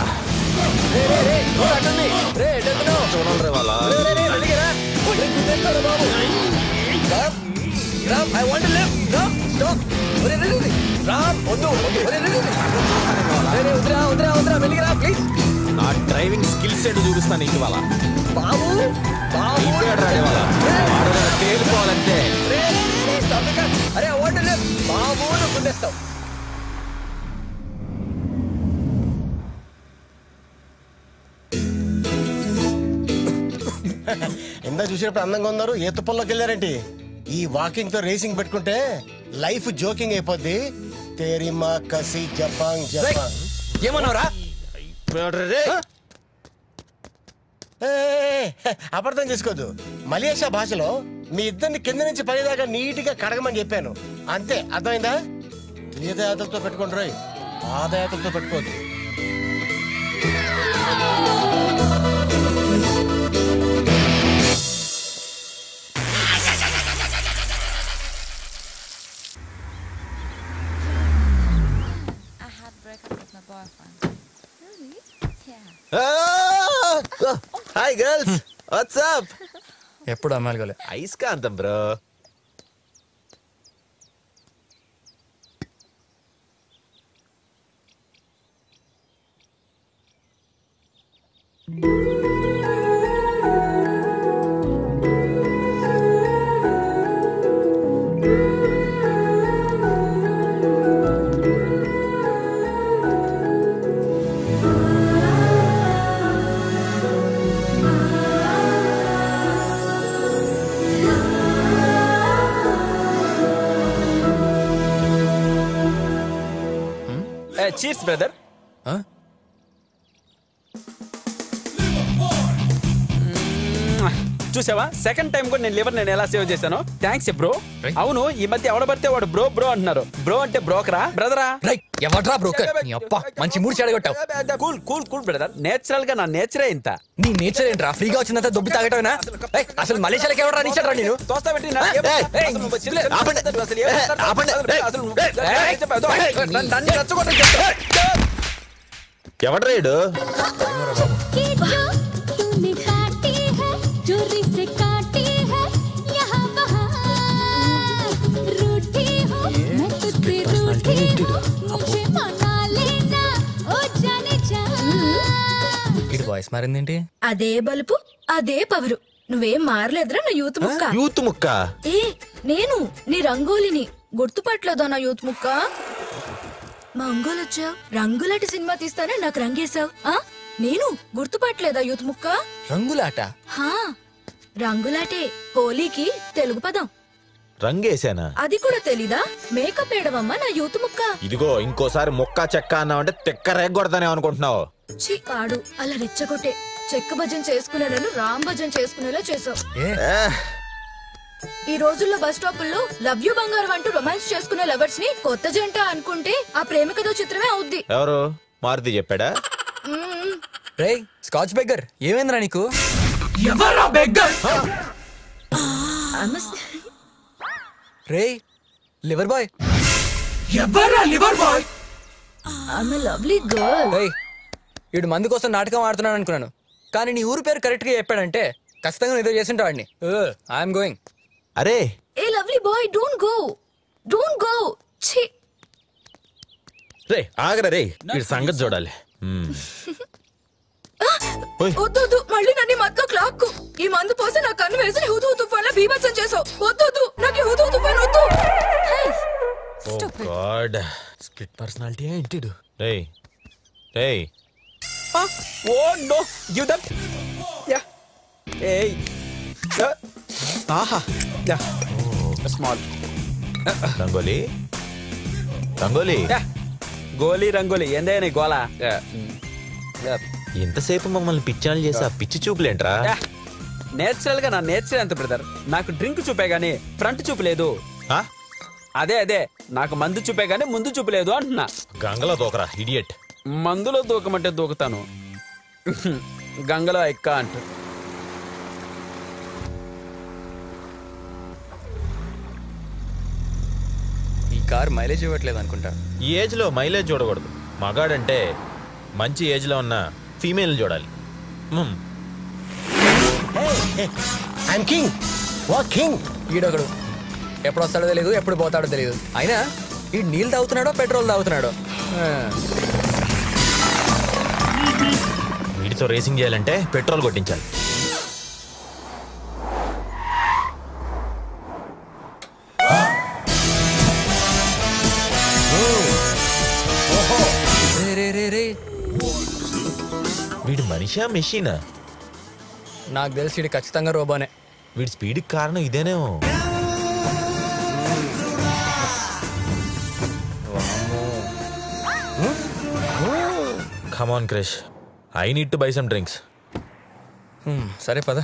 చూడండి రే వాళ్ళ. Want to live no stop ఒరే నా డ్రైవింగ్ స్కిల్స్ ఏంటో చూపిస్తాను ఇవాళ. బాబు బాబు. ఇక అరే ఐ వాంట్ టు లివ్ బాబు నువ్వు గుండెస్తావు. ఇందా చూసినప్పుడు అందంగా ఉన్నారు. ఏ తుప్పల్లోకి వెళ్ళారేంటి? ఈ వాకింగ్తో రేసింగ్ పెట్టుకుంటే లైఫ్ జోకింగ్ అయిపోద్ది. తేరి మా కసి జపాంగ్ జపాంగ్. ఏమన్నావురా? అపార్థం చేసుకోవద్దు మలేషియా భాషలో మీ ఇద్దరిని కింద నుంచి పైదాకా నీట్గా కడగమని చెప్పాను. అంతే అర్థమైందా? తీర్థయాత్రలతో పెట్టుకోండి రోయ్. పాదయాత్రలతో పెట్టుకోవద్దు. Hi girls. వాట్సాప్ ఎప్పుడు అమ్మాయిలు గోలే ఐస్కాంతం బ్రో. చీర్స్ బ్రదర్ చూసావా? సెకండ్ టైం కూడా నేను లివర్ నేను ఎలా సేవ్ చేశాను? Thanks bro. అవును ఈ మధ్య ఎవడబడితే వాడు బ్రో బ్రో అంటున్నారు. బ్రో అంటే బ్రోకరా? బ్రదరా ఎవడ్రా బ్రోకర్? నీ అప్ప మంచి మూడు చెడగొట్టావు. కూల్ కూల్ కూల్ బ్రదర్ నేచురల్గా నా నేచరే ఇంత? నీ నేచర్ ఏంట్రా? ఫ్రీగా వచ్చినంత దొబ్బి తాగటమేనా? అసలు మలేషియాలకి ఎవరా నీచరా నేను తోస్తా है चोरी से काटी है यहाँ वहाँ रूठी हूँ मैं तुझसे रूठी हूँ मुझे मना लेना ओ जाने जा ఇటు వాయిస్ మారిందేంటి అదే బలుపు అదే పవరు నువ్వేం మారలేదురా నా యూత్ ముక్క యూత్ ముక్క ఏ నేను నీ రంగోలిని గుర్తుపట్టలేదా నా యూత్ ముక్క మా ఒంగోలు వచ్చావు రంగులాంటి సినిమా తీస్తానే నాకు రంగేశావు ఆ నేను గుర్తుపట్టలేదా యూత్ ముక్క? రంగులాట. హా రంగులాటే హోలీకి తెలుగు పదం. రంగేశానా? అది కూడా తెలీదా? మేకప్ వేయడమమ్మా నా యూత్ ముక్క. ఇదిగో ఇంకోసారి మొక్క చెక్క అన్నావంటే తెక్క రేగొడతానే అనుకుంటున్నావు. ఛీ పాడు అలా రెచ్చగొట్టే. చెక్క భజన చేసుకునే నన్ను రామ్ భజన చేసుకునేలా చేసావు. ఈ రోజుల్లో బస్ స్టాపుల్లో లవ్ యూ బంగారం అంటూ రొమాన్స్ చేసుకునే లవర్స్ని కొత్త జంట అనుకుంటే ఆ ప్రేమ కథో చిత్రమే అవుద్ది. ఎవరు? మారుతి చెప్పాడా. రే స్కాచ్ బెగ్గర్ ఏమైందిరా నీకు? ఎవర్రా బెగ్గర్ రే లివర్ బాయ్ ఎవర్రా liver boy I'm lovely girl ఏయ్ వీడు మందు కోసం నాటకం ఆడుతున్నాను అనుకున్నాను. కానీ నీ ఊరు పేరు కరెక్ట్గా చెప్పాడంటే ఖచ్చితంగా ఏదో చేసింటా వాడిని. ఐఎమ్ గోయింగ్ అరే. ఏ lovely boy don't go don't go ఛీ. రే ఆగరా రే వీడి సంగతి చూడాలి. వద్దు వద్దు. మళ్ళీ నన్ను ఈ మత్తులో క్లాక్కు. ఈ మందు పోసి నా కన్ను వేసి హుదు తుఫాన్ బీభత్సం చేసావు. వద్దు వద్దు. నాకు హుదు తుఫాన్ వద్దు. ఓ గాడ్ స్ప్లిట్ పర్సనాలిటీ ఏంటి రేయ్ రేయ్ oh no give that yeah. ఏయ్. ఆహా. యా. స్మాల్ రంగోలి. రంగోలి. గోలీ రంగోలీ. ఏందయ్యా నీ గోలా? ఇంతసేపు మమ్మల్ని పిచ్చాలు చేసి ఆ పిచ్చి చూపులేంట్రా? నేచురల్గా నా నేచర్ ఎంత బ్రదర్. నాకు డ్రింక్ చూపే గానీ ఫ్రంట్ చూపు లేదు. అదే అదే. నాకు మందు చూపే గానీ ముందు చూపు లేదు అంటున్నా. గంగలో దూకరా ఇడియట్. మందులో దూకమంటే దూకుతాను. గంగలో ఎక్క అంట. కార్ మైలేజ్ ఇవ్వట్లేదు అనుకుంటా. ఈ ఏజ్లో మైలేజ్ చూడకూడదు. మగాడంటే మంచి ఏజ్లో ఉన్న ఫీమేల్ చూడాలి. ఐఎమ్ కింగ్ వా కింగ్ ఈడొకడు. ఎప్పుడు వస్తాడో తెలియదు ఎప్పుడు పోతాడో తెలియదు అయినా ఈ నీళ్ళు తాగుతున్నాడో పెట్రోల్ తాగుతున్నాడో. వీటితో రేసింగ్ చేయాలంటే పెట్రోల్ కొట్టించాలి. మనిషా మెషినా? నాకు తెలిసి వీడు ఖచ్చితంగా రోబోనే. వీడి స్పీడ్కి కారణం ఇదేనేమో. Come on Krish I need to buy some drinks సరే పద.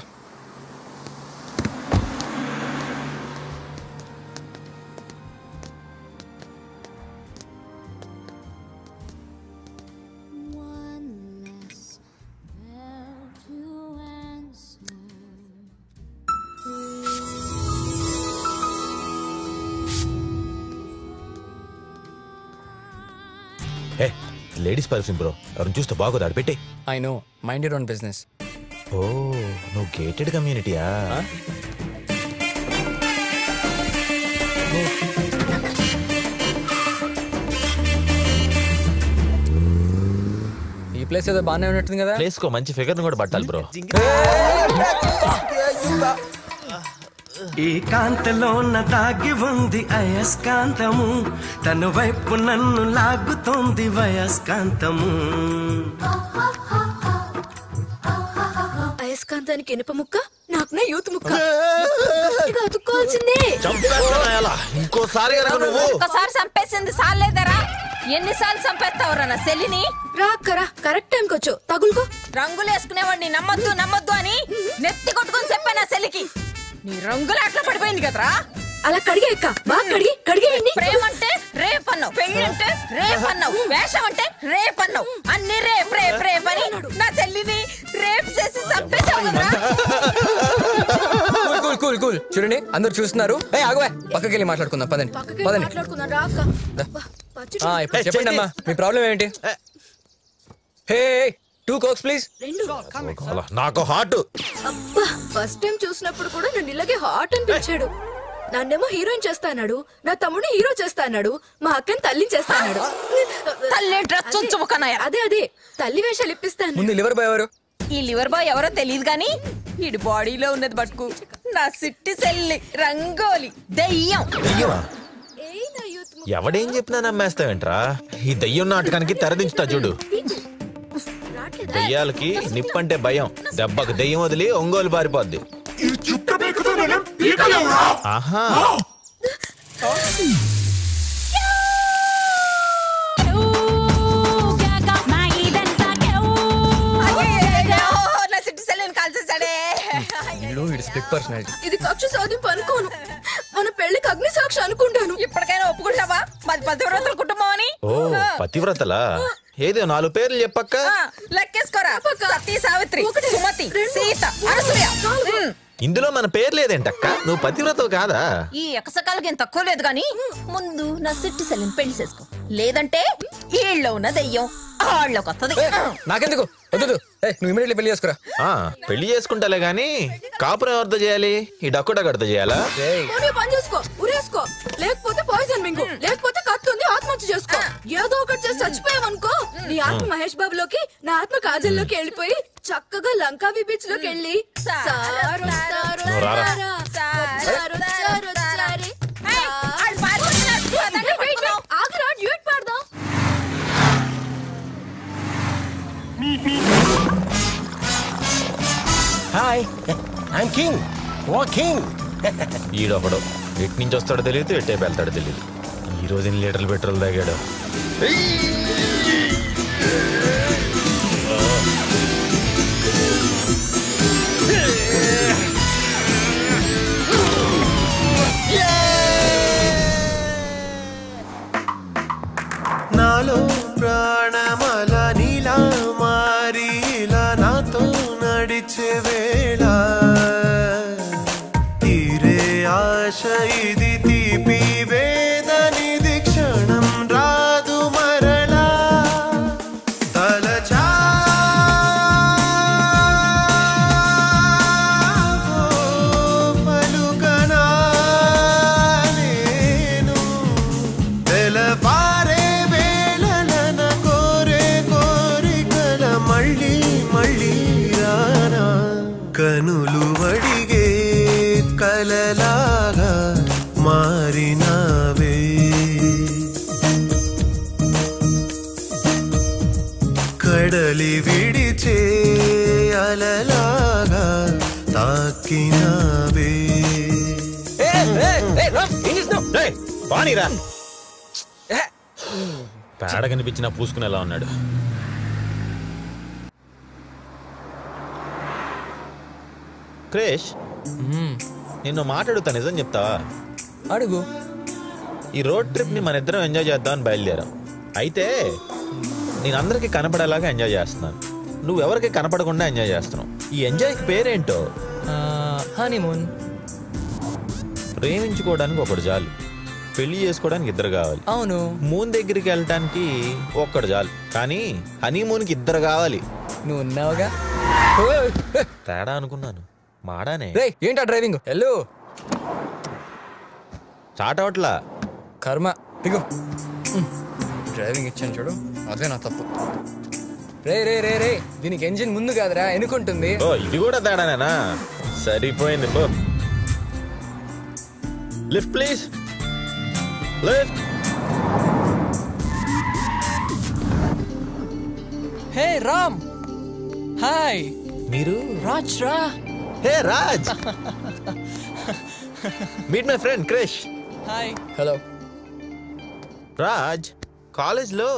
లేడీస్ పర్ఫ్యూమ్ బ్రో ఎవరిని చూస్తే బాగోదు ఆడు పెట్టే I know mind your own business oh నువ్వు గేటెడ్ కమ్యూనిటీయా ఈ ప్లేస్ ఏదో బాగానే ఉన్నట్టుంది కదా ప్లేస్ కో మంచి ఫిగర్ కూడా పట్టాలి బ్రో ఈ కాంతలోన దాగి ఉంది అయస్కాంతము. తన వైపు నన్ను లాగుతోంది వయస్కాంతము. అయస్కాంతానికి ఇనుప ముక్క? నాకు నా యూత్ ముక్క. అతుక్కోవాల్సిందే. ఇంకోసారి ఒక్కసారి చంపేసింది సాలేదరా ఎన్నిసార్లు చంపేస్తావురా నా సెల్లిని? రా అక్కరా కరెక్ట్ టైంకి వచ్చు తగులుకో. రంగులు వేసుకునేవాడిని నమ్మొద్దు నమ్మొద్దు అని. నెత్తి కొట్టుకొని చెప్పా నా సెల్లికి. నీ రంగులు అట్లా పడిపోయింది కదరా? అలా కడిగే అక్క. బాగా కడిగి కడిగేయండి ప్రేమ అంటే రేప్ అన్నావు పెళ్ళి అంటే రేప్ అన్నావు వేషం అంటే రేప్ అన్నావు అన్ని రేప్ రేప్ రేప్ అని నా చెల్లిని రేప్ చేసి చంపేశావు కదరా. Cool cool cool cool. చూడండి అందరూ చూస్తున్నారు. ఏ ఆగవే. పక్కకి వెళ్ళి మాట్లాడుకుందాం. పదండి. పదండి. చెప్పండి అమ్మా. మీ ప్రాబ్లం ఏంటి? హే టూ కోక్స్ ప్లీజ్ నాకు హార్ట్ అబ్బా ఫస్ట్ టైం చూసినప్పుడు కూడా నన్ను ఇలాగే హాట్ అనిపించాడు. నన్నేమో హీరోయిన్ చేస్తా అన్నాడు నా తమ్ముడు హీరో చేస్తా అన్నాడు మా అక్కని తల్లిని చేస్తా అన్నాడు తల్లి డ్రెస్ అదే అదే తల్లి వేషాలు ఇప్పిస్తాను. ముందు లివర్ బాయ్ ఎవరు? ఈ లివర్ బాయ్ ఎవరో తెలియదు గాని వీడి బాడీలో ఉన్నది పట్టుకు నా సిట్టి సెల్లి రంగోలి దెయ్యం. దెయ్యమా? ఎవడేం చెప్పినా నమ్మేస్తావేంట్రా? ఈ దెయ్యం నాటకానికి తెరదించుతా చూడు. దెయ్యాలకి నిప్పంటే భయం. దెబ్బకు దెయ్యం వదిలి ఒంగోలు పారిపోద్ది. ఆహా. వీళ్ళు వీడు స్ప్లిట్ పర్సనాలిటీ ఇది కక్ష సాధింపు అనుకోను. మన పెళ్ళికి అగ్ని సాక్షి అనుకుంటాను. ఇప్పటికైనా ఒప్పుకుంటావా? మాది పతివ్రతల కుటుంబం అని? ఓ పతివ్రతలా? ఏదో నాలుగు పేర్లు చెప్పక్క. లెక్కేసుకోరా. సతీ సావిత్రి సుమతి సీత అనసూయ. ఇందులో మన పేరు లేదేంటక్క? నువ్వు పతివ్రతవు కాదా? ఈ ఎకసకాలకి ఏం తక్కువ లేదు గాని ముందు నా సిట్టి సెల్లిని పెళ్ళి చేసుకో. లేదంటే ఈళ్ళో ఉన్న దెయ్యం ఆళ్ళకి వస్తుంది నాకెందుకు? వద్దు ఏ నువ్వు ఇమీడియట్లీ పెళ్ళి చేసుకురా. ఆ పెళ్ళి చేసుకుంటాలే గాని కాపురం ఎవరితో చేయాలి? ఈ డక్కుడ గడత చేయాలా పోనీ పని చేసుకో ఉరేసుకో. లేకపోతే పాయిజన్ మింగు. లేకపోతే కత్తుంది ఆత్మహత్య చేసుకో. ఏదో ఒకటి చేసి చచ్చిపోయావనుకో నీ ఆత్మ మహేష్ బాబులోకి నా ఆత్మ కాజల్లోకి వెళ్ళిపోయి చక్కగా లంకావి బీచ్లోకి వెళ్ళి hi. I'm king. Oh king. ఈడొకడు. ఎటు నుంచి వస్తాడో తెలియదు ఎట్టే వెళ్తాడో తెలియదు. ఈ రోజు ఎన్ని లీటర్లు పెట్రోల్ తాగాడు. నాలో పానీరా పేడ కనిపించినా పూసుకునేలా ఉన్నాడు. క్రేష్ నిన్ను మాట్లాడుతా నిజం చెప్తావా? అడుగు. ఈ రోడ్ ట్రిప్ని మన ఇద్దరం ఎంజాయ్ చేద్దామని బయలుదేరాం. అయితే నేను అందరికీ కనపడేలాగా ఎంజాయ్ చేస్తున్నాను. నువ్వు ఎవరికి కనపడకుండా ఎంజాయ్ చేస్తున్నావు. ఈ ఎంజాయ్కి పేరేంటో? హనీమూన్. ప్రేమించుకోవడానికి ఒకడు చాలు. పెళ్ళి చేసుకోవడానికి ఇద్దరు కావాలి. అవును. మూన్ దగ్గరికి వెళ్ళటానికి ఒక్కడు చాలు. కానీ హనీమూన్కి ఇద్దరు కావాలి. నువ్వు ఉన్నావుగా? తేడా అనుకున్నాను. మాడానే. రే ఏంటా డ్రైవింగ్? హలో. స్టార్ట్ అవట్లా కర్మ. దిగు. డ్రైవింగ్ ఇచ్చాను చూడు. అదే నా తప్పు. రే రే రే రే దీనికి ఎంజిన్ ముందు కాదురా ఎనుకుంటుంది. ఓ ఇది కూడా తేడానేనా? సరిపోయింది lift please lift hey Ram hi మీరు? రాజ్ రా hey Raj meet my friend Krish hi hello Raj కాలేజ్లో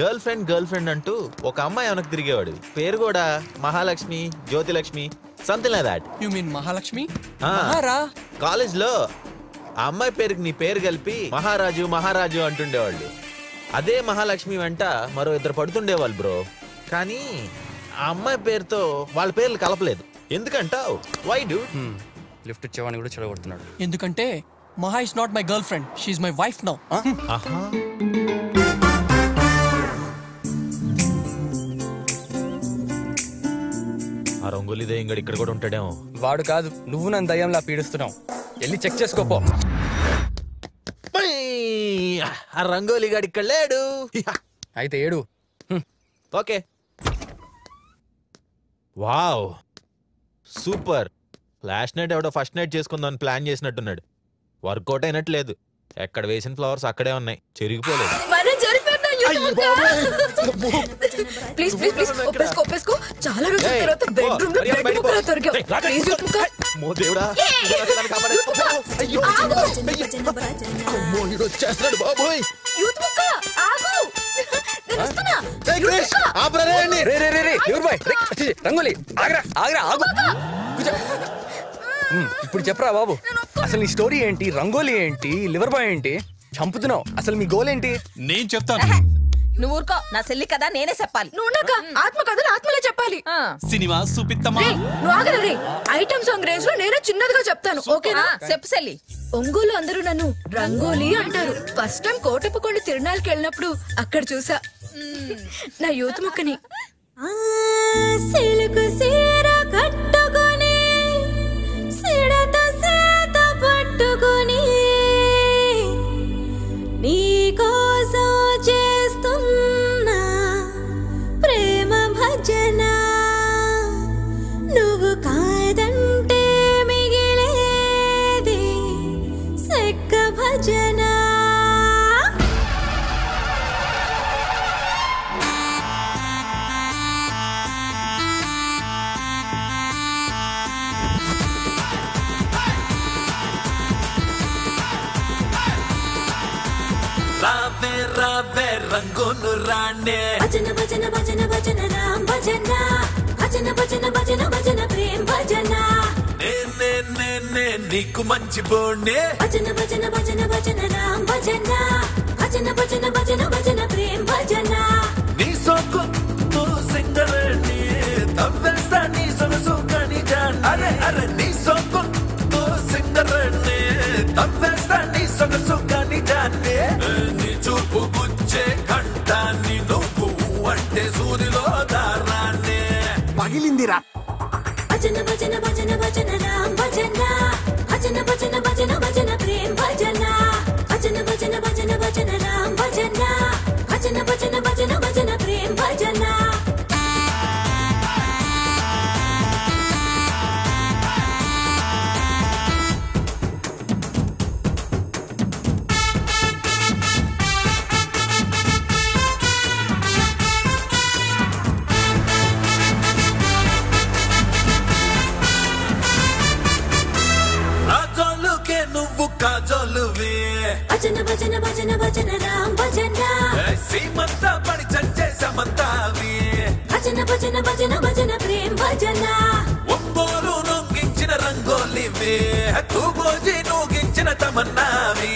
గర్ల్ ఫ్రెండ్ గర్ల్ ఫ్రెండ్ అంటూ ఒక అమ్మాయి వెనక్కి తిరిగేవాడు. పేరు కూడా Mahalakshmi Jyothilakshmi something like that you mean Mahalakshmi. మహారా కాలేజ్లో ఆ అమ్మాయి పేరుకి నీ పేరు కలిపి మహారాజు మహారాజు అంటుండేవాళ్ళు. అదే మహాలక్ష్మి వెంట మరో ఇద్దరు పడుతుండేవాళ్ళు బ్రో. కానీ ఆ అమ్మాయి పేరుతో వాళ్ళ పేర్లు కలపలేదు. ఎందుకంటావు? వై డూ లిఫ్ట్ ఇచ్చేవాడిని కూడా చెడగొడుతున్నాడు. ఎందుకంటే Maha is not my girlfriend she's my wife now. ఆ? రంగోలిదే ఇంగడు ఇక్కడ కూడా ఉంటాడేమో. వాడు కాదు నువ్వు నన్ను దయ్యంలా పీడిస్తున్నావు. వెళ్ళి చెక్ చేసుకోపో ఆ రంగోలి గాడి ఇక్కడ లేడు. అయితే ఏడు. Okay. Wow. Super. Last night ఎవడో ఫస్ట్ నైట్ చేసుకుందామని ప్లాన్ చేసినట్టున్నాడు. వర్కౌట్ అయినట్టు లేదు. ఎక్కడ వేసిన ఫ్లవర్స్ అక్కడే ఉన్నాయి. చెరిగిపోలేదు. ప్లీజ్ ప్లీజ్ ప్లీజ్ ఒప్పేసుకో ఒప్పేసుకో. చాలా రోజుల తర్వాత బెడ్రూమ్లో బెడ్ ముక్కలా. దొరికావు. ప్లీజ్ మో దేవుడా. అయ్యో అమ్మో, ఈడు వచ్చేస్తున్నాడు బాబోయ్. ఆగు. రంగోలి ఆగరా ఆగరా ఆగు. ఇప్పుడు చెప్పరా బాబు? అసలు నీ స్టోరీ ఏంటి? రంగోలి ఏంటి? లివర్ బాయ్ ఏంటి? చంపుతున్నావు. అసలు మీ గోల్ ఏంటి? నేను చెప్తాను. నువ్వు ఊరుకో. నా చెల్లి కదా నేనే చెప్పాలి. నువ్వు నాక ఆత్మ కథలు ఆత్మలే చెప్పాలి. సినిమా చూపిత్తమా రేయ్, నువ్వు ఐటమ్ సాంగ్ రేంజ్లో నేనే చిన్నదిగా చెప్తాను. ఓకేనా? చెప్పు చెల్లి ఒంగోలు అందరూ నన్ను రంగోలి అంటారు. ఫస్ట్ టైం కోటప్పకొండ తిరునాళ్ళకి వెళ్ళినప్పుడు అక్కడ చూసా. నా యూత్ ముక్కని. సిలుకు సీర కట్టుకొని సిడత రావే రంగును రాణే భజన భజన భజన భజన రామ్ భజన భజన భజన భజన భజన ప్రేమ్ భజన నేనే నేనే నీకు మంచి బోణే భజన భజన భజన భజన రామ్ భజన భజన భజన భజన భజన ప్రేమ్ భజన నీ సోకు సింగరణి తవ్వేస్తా నీ సొగసు కనిజాన్ అరే అరే నీ సోకు సింగరణి తవ్వేస్తా నీ సొగసు కనిజాన్నే నీ చూపు తగిలిందిరా భజన భజన భజన భజన రామ్ భజన. కాజోలువే భజన భజన భజన భజన రామ్ భజన సీమంత పడి చచ్చే సమంతావి భజన భజన భజన భజన ప్రేమ్ భజన ఒంగోలు నొంగించిన రంగోలివే తూగోజి నూగించిన తమన్నావి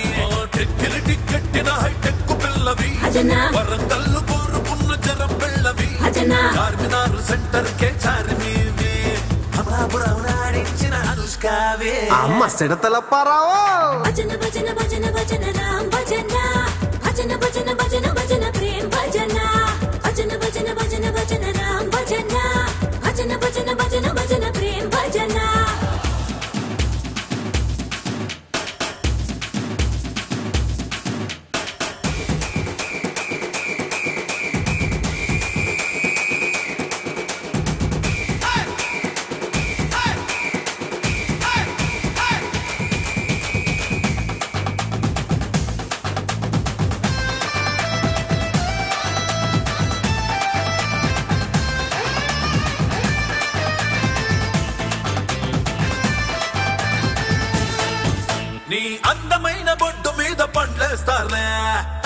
టిక్కిలి టిక్కెట్టిన హైటెక్ పిల్లవి। భజన. వరంగల్లు కోరుకున్న జరం పిల్లవి। భజన. చార్మినార్ సెంటర్ కే అనుష్కావే అమ్మ సిడతల పరావో భజన భజన భజన భజన రామ్ భజన భజన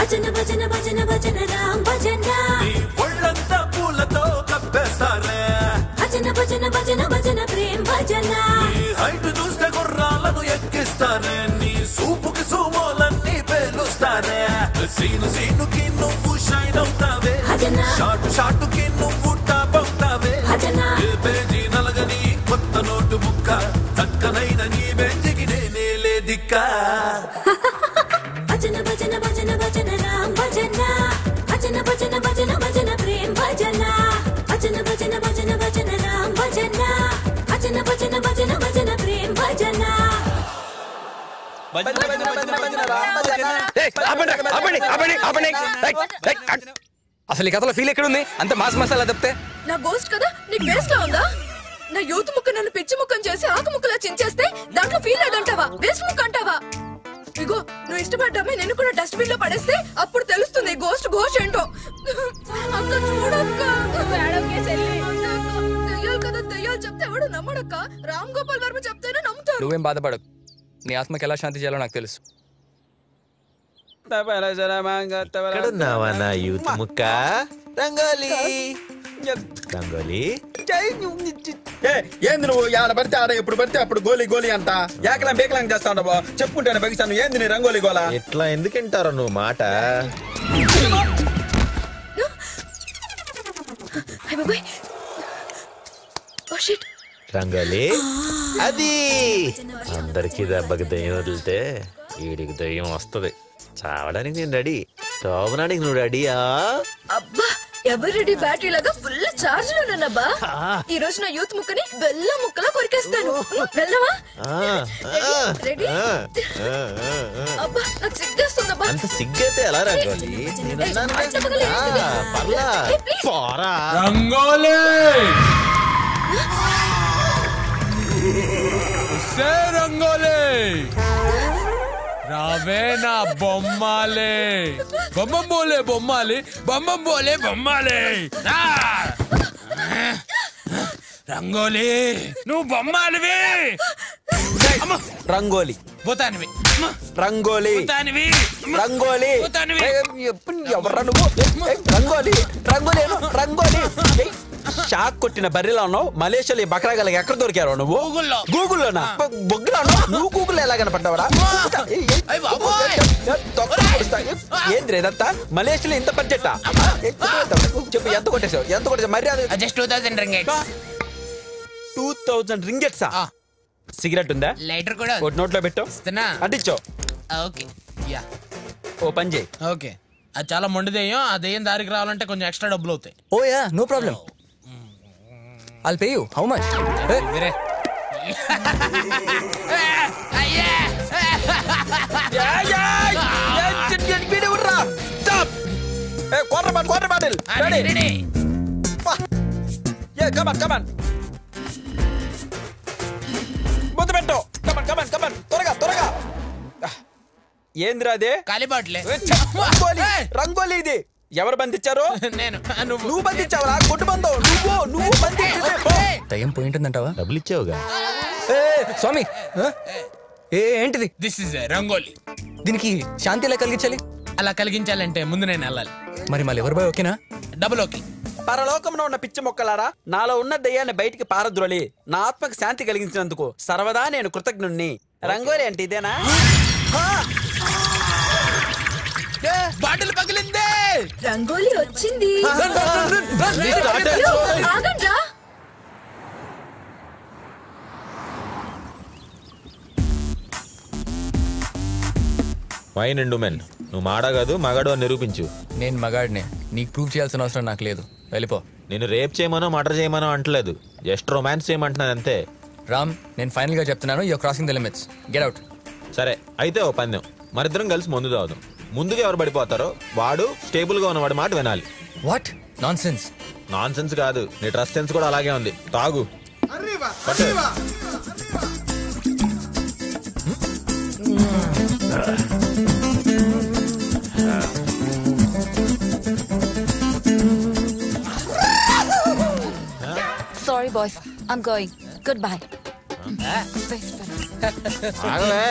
భజన భజన భజన భజన రామ్ భజన. ఒళ్ళంతా పూలతో కప్పేస్తారే. భజన భజన భజన భజన ప్రేమ్ భజన. హైట్ చూస్తే అసలు ఈ కథలో ఫీల్ ఎక్కడుంది? అంత మాస్ మసాలా తప్పితే? నా గోస్ట్ కదా? నీకు వేస్ట్ లా ఉందా? నా యూత్ ముక్క నన్ను పిచ్చి ముక్కం చేసి ఆకు ముక్కలా చించేస్తే దాంట్లో ఫీల్ లేదంటావా? వేస్ట్ ముక్క అంటావా? ఇగో నువ్వు ఇష్టపడ్డామే నేను కూడా డస్ట్బిన్లో పడేస్తే అప్పుడు తెలుస్తుంది గోస్ట్ ఘోష్ ఏంటో. అక్క చూడక్క. దెయ్యాలు కదా దెయ్యాలు చెప్తే ఎవడు నమ్మడక్క? రామ్ గోపాల్ వర్మ చెప్తేనే నమ్ముతారు. నువ్వేం బాధపడకు. నీ ఆత్మకి ఎలా శాంతి చేయాలో నాకు తెలుసు. ఎక్కడున్నావా నా యూత్ ముక్క? రంగోలి. రంగోలి. ఏంది నువ్వు? ఆడ పడితే ఆడ ఎప్పుడు పడితే అప్పుడు గోలీ గోలీ అంట ఏకలం బేకలం చేస్తా ఉండవు చెప్పుకుంటాను బగిస్తాను ఏంది నీ రంగోలీ గోలా? ఎట్లా ఎందుకు వింటారు నువ్వు మాట? రంగోలి. అది. అందరికి దెబ్బకి దయ్యం వదిలితే వీడికి దయ్యం వస్తుంది. చావడానికి నేను రెడీ. తోమడానికి నువ్వు రెడీయా? అబ్బా ఎవరి బ్యాటరీ లాగా ఫుల్ చార్జ్లో ఉన్నానబ్బా ఈ రోజు నా యూత్ ముక్కని బెల్లం ముక్కలా కొరికేస్తాను. వెళ్ళవా ఆ, రెడీ. అబ్బా నాకు సిగ్గేస్తుందబ్బా. అంత సిగ్గైతే ఎలా రంగోలి? పర్లా. పోరా. రంగోలీ! రంగోలీ! రావే నా బొమ్మాలే. బొమ్మం బోలే బొమ్మాలి. బొమ్మం బోలే బొమ్మాలి. రంగోలీ. నువ్వు బొమ్మాలివి. రంగోలీ. పోతానివి రంగోలి. రంగోలి. ఏ, ఎప్పుడు ఎవర్రా నువ్వు రంగోలి. రంగోలి. రంగోలి. షాక్ కొట్టిన బర్రెలా ఉన్నావు? మలేషియాలో ఈ బకరాగలకి ఎక్కడ దొరికారో నువ్వు? గూగుల్లో. గూగుల్లోనా? బొగ్గులో నువ్వు గూగుల్లో ఎలా కనపడ్డావరా? ఏంద్రా ఇదంతా? మలేషియాలో ఇంత బడ్జెట్? చెప్పు ఎంత కొట్టేసావు? ఎంత కొట్టేసావు? మర్యాద just two thousand ringgit two thousand రింగెట్సా cigarette ఉందా? లైటర్ కూడా ఒకటి నోట్లో పెట్టు. అంటించో ఓకే. యా. ఓ పని చేయి. ఓకే. అది చాలా మొండి దెయ్యం ఆ దెయ్యం దారికి రావాలంటే కొంచెం ఎక్స్ట్రా డబ్బులు అవుతాయి ఓ yeah no problem. I'll pay you how much వేరే quarter bottle quarter bottle ready ఏ కమాన్ కమాన్ ముందు పెట్టు కమాన్ కమాన్ కమాన్ త్వరగా త్వరగా. ఏందిరా అదే? ఖాళీ బాటిలే రంగోలి రంగోలి ఇది. ఎవరు బంధించారు? నేను. నువ్వు. నువ్వు బంధించావురా? కొట్టు బంధు. నువ్వు నువ్వు దయ్యం పోయింటుందంటావా? డబ్బులు ఇచ్చావుగా. ఏ స్వామి ఆ? ఏ ఏంటిది? This is Rangoli. దీనికి శాంతి ఎలా కలిగించాలి? అలా కలిగించాలంటే ముందు నేను వెళ్ళాలి. మరి మళ్ళీ ఎవరు బాయ్ ఓకేనా? డబుల్ ఓకే పరలోకంలో ఉన్న పిచ్చి మొక్కలారా నాలో ఉన్న దయ్యాన్ని బయటికి పారద్రోలి నా ఆత్మకు శాంతి కలిగించినందుకు సర్వదా నేను కృతజ్ఞుణ్ణి. రంగోలి అంటే ఇదేనా? బాటిల్ పగిలిందే! రంగోలి వచ్చింది. ఆగండ్రా వైన్ అండ్ ఉమెన్ నువ్వు మాడా కాదు మగాడు అని నిరూపించు. నేను మగాడినే. నీకు ప్రూవ్ చేయాల్సిన అవసరం నాకు లేదు. వెళ్ళిపో. నేను రేప్ చేయమనో మర్డర్ చేయమనో అంటలేదు. జస్ట్ రొమాన్స్ చేయమంటున్నాను అంతే. రామ్ నేను ఫైనల్గా చెప్తున్నాను you crossing the limits. Get out. సరే అయితే ఓ పందెం. మరిద్దరం కలిసి ముందు తాగుదాం. ముందుగా ఎవరు పడిపోతారో వాడు స్టేబుల్గా ఉన్నవాడి మాట వినాలి. What nonsense nonsense కాదు. నీ ట్రస్ట్ సెన్స్ కూడా అలాగే ఉంది. తాగు. పట్టు. Sorry, boys. I'm going. Goodbye. ఆగలే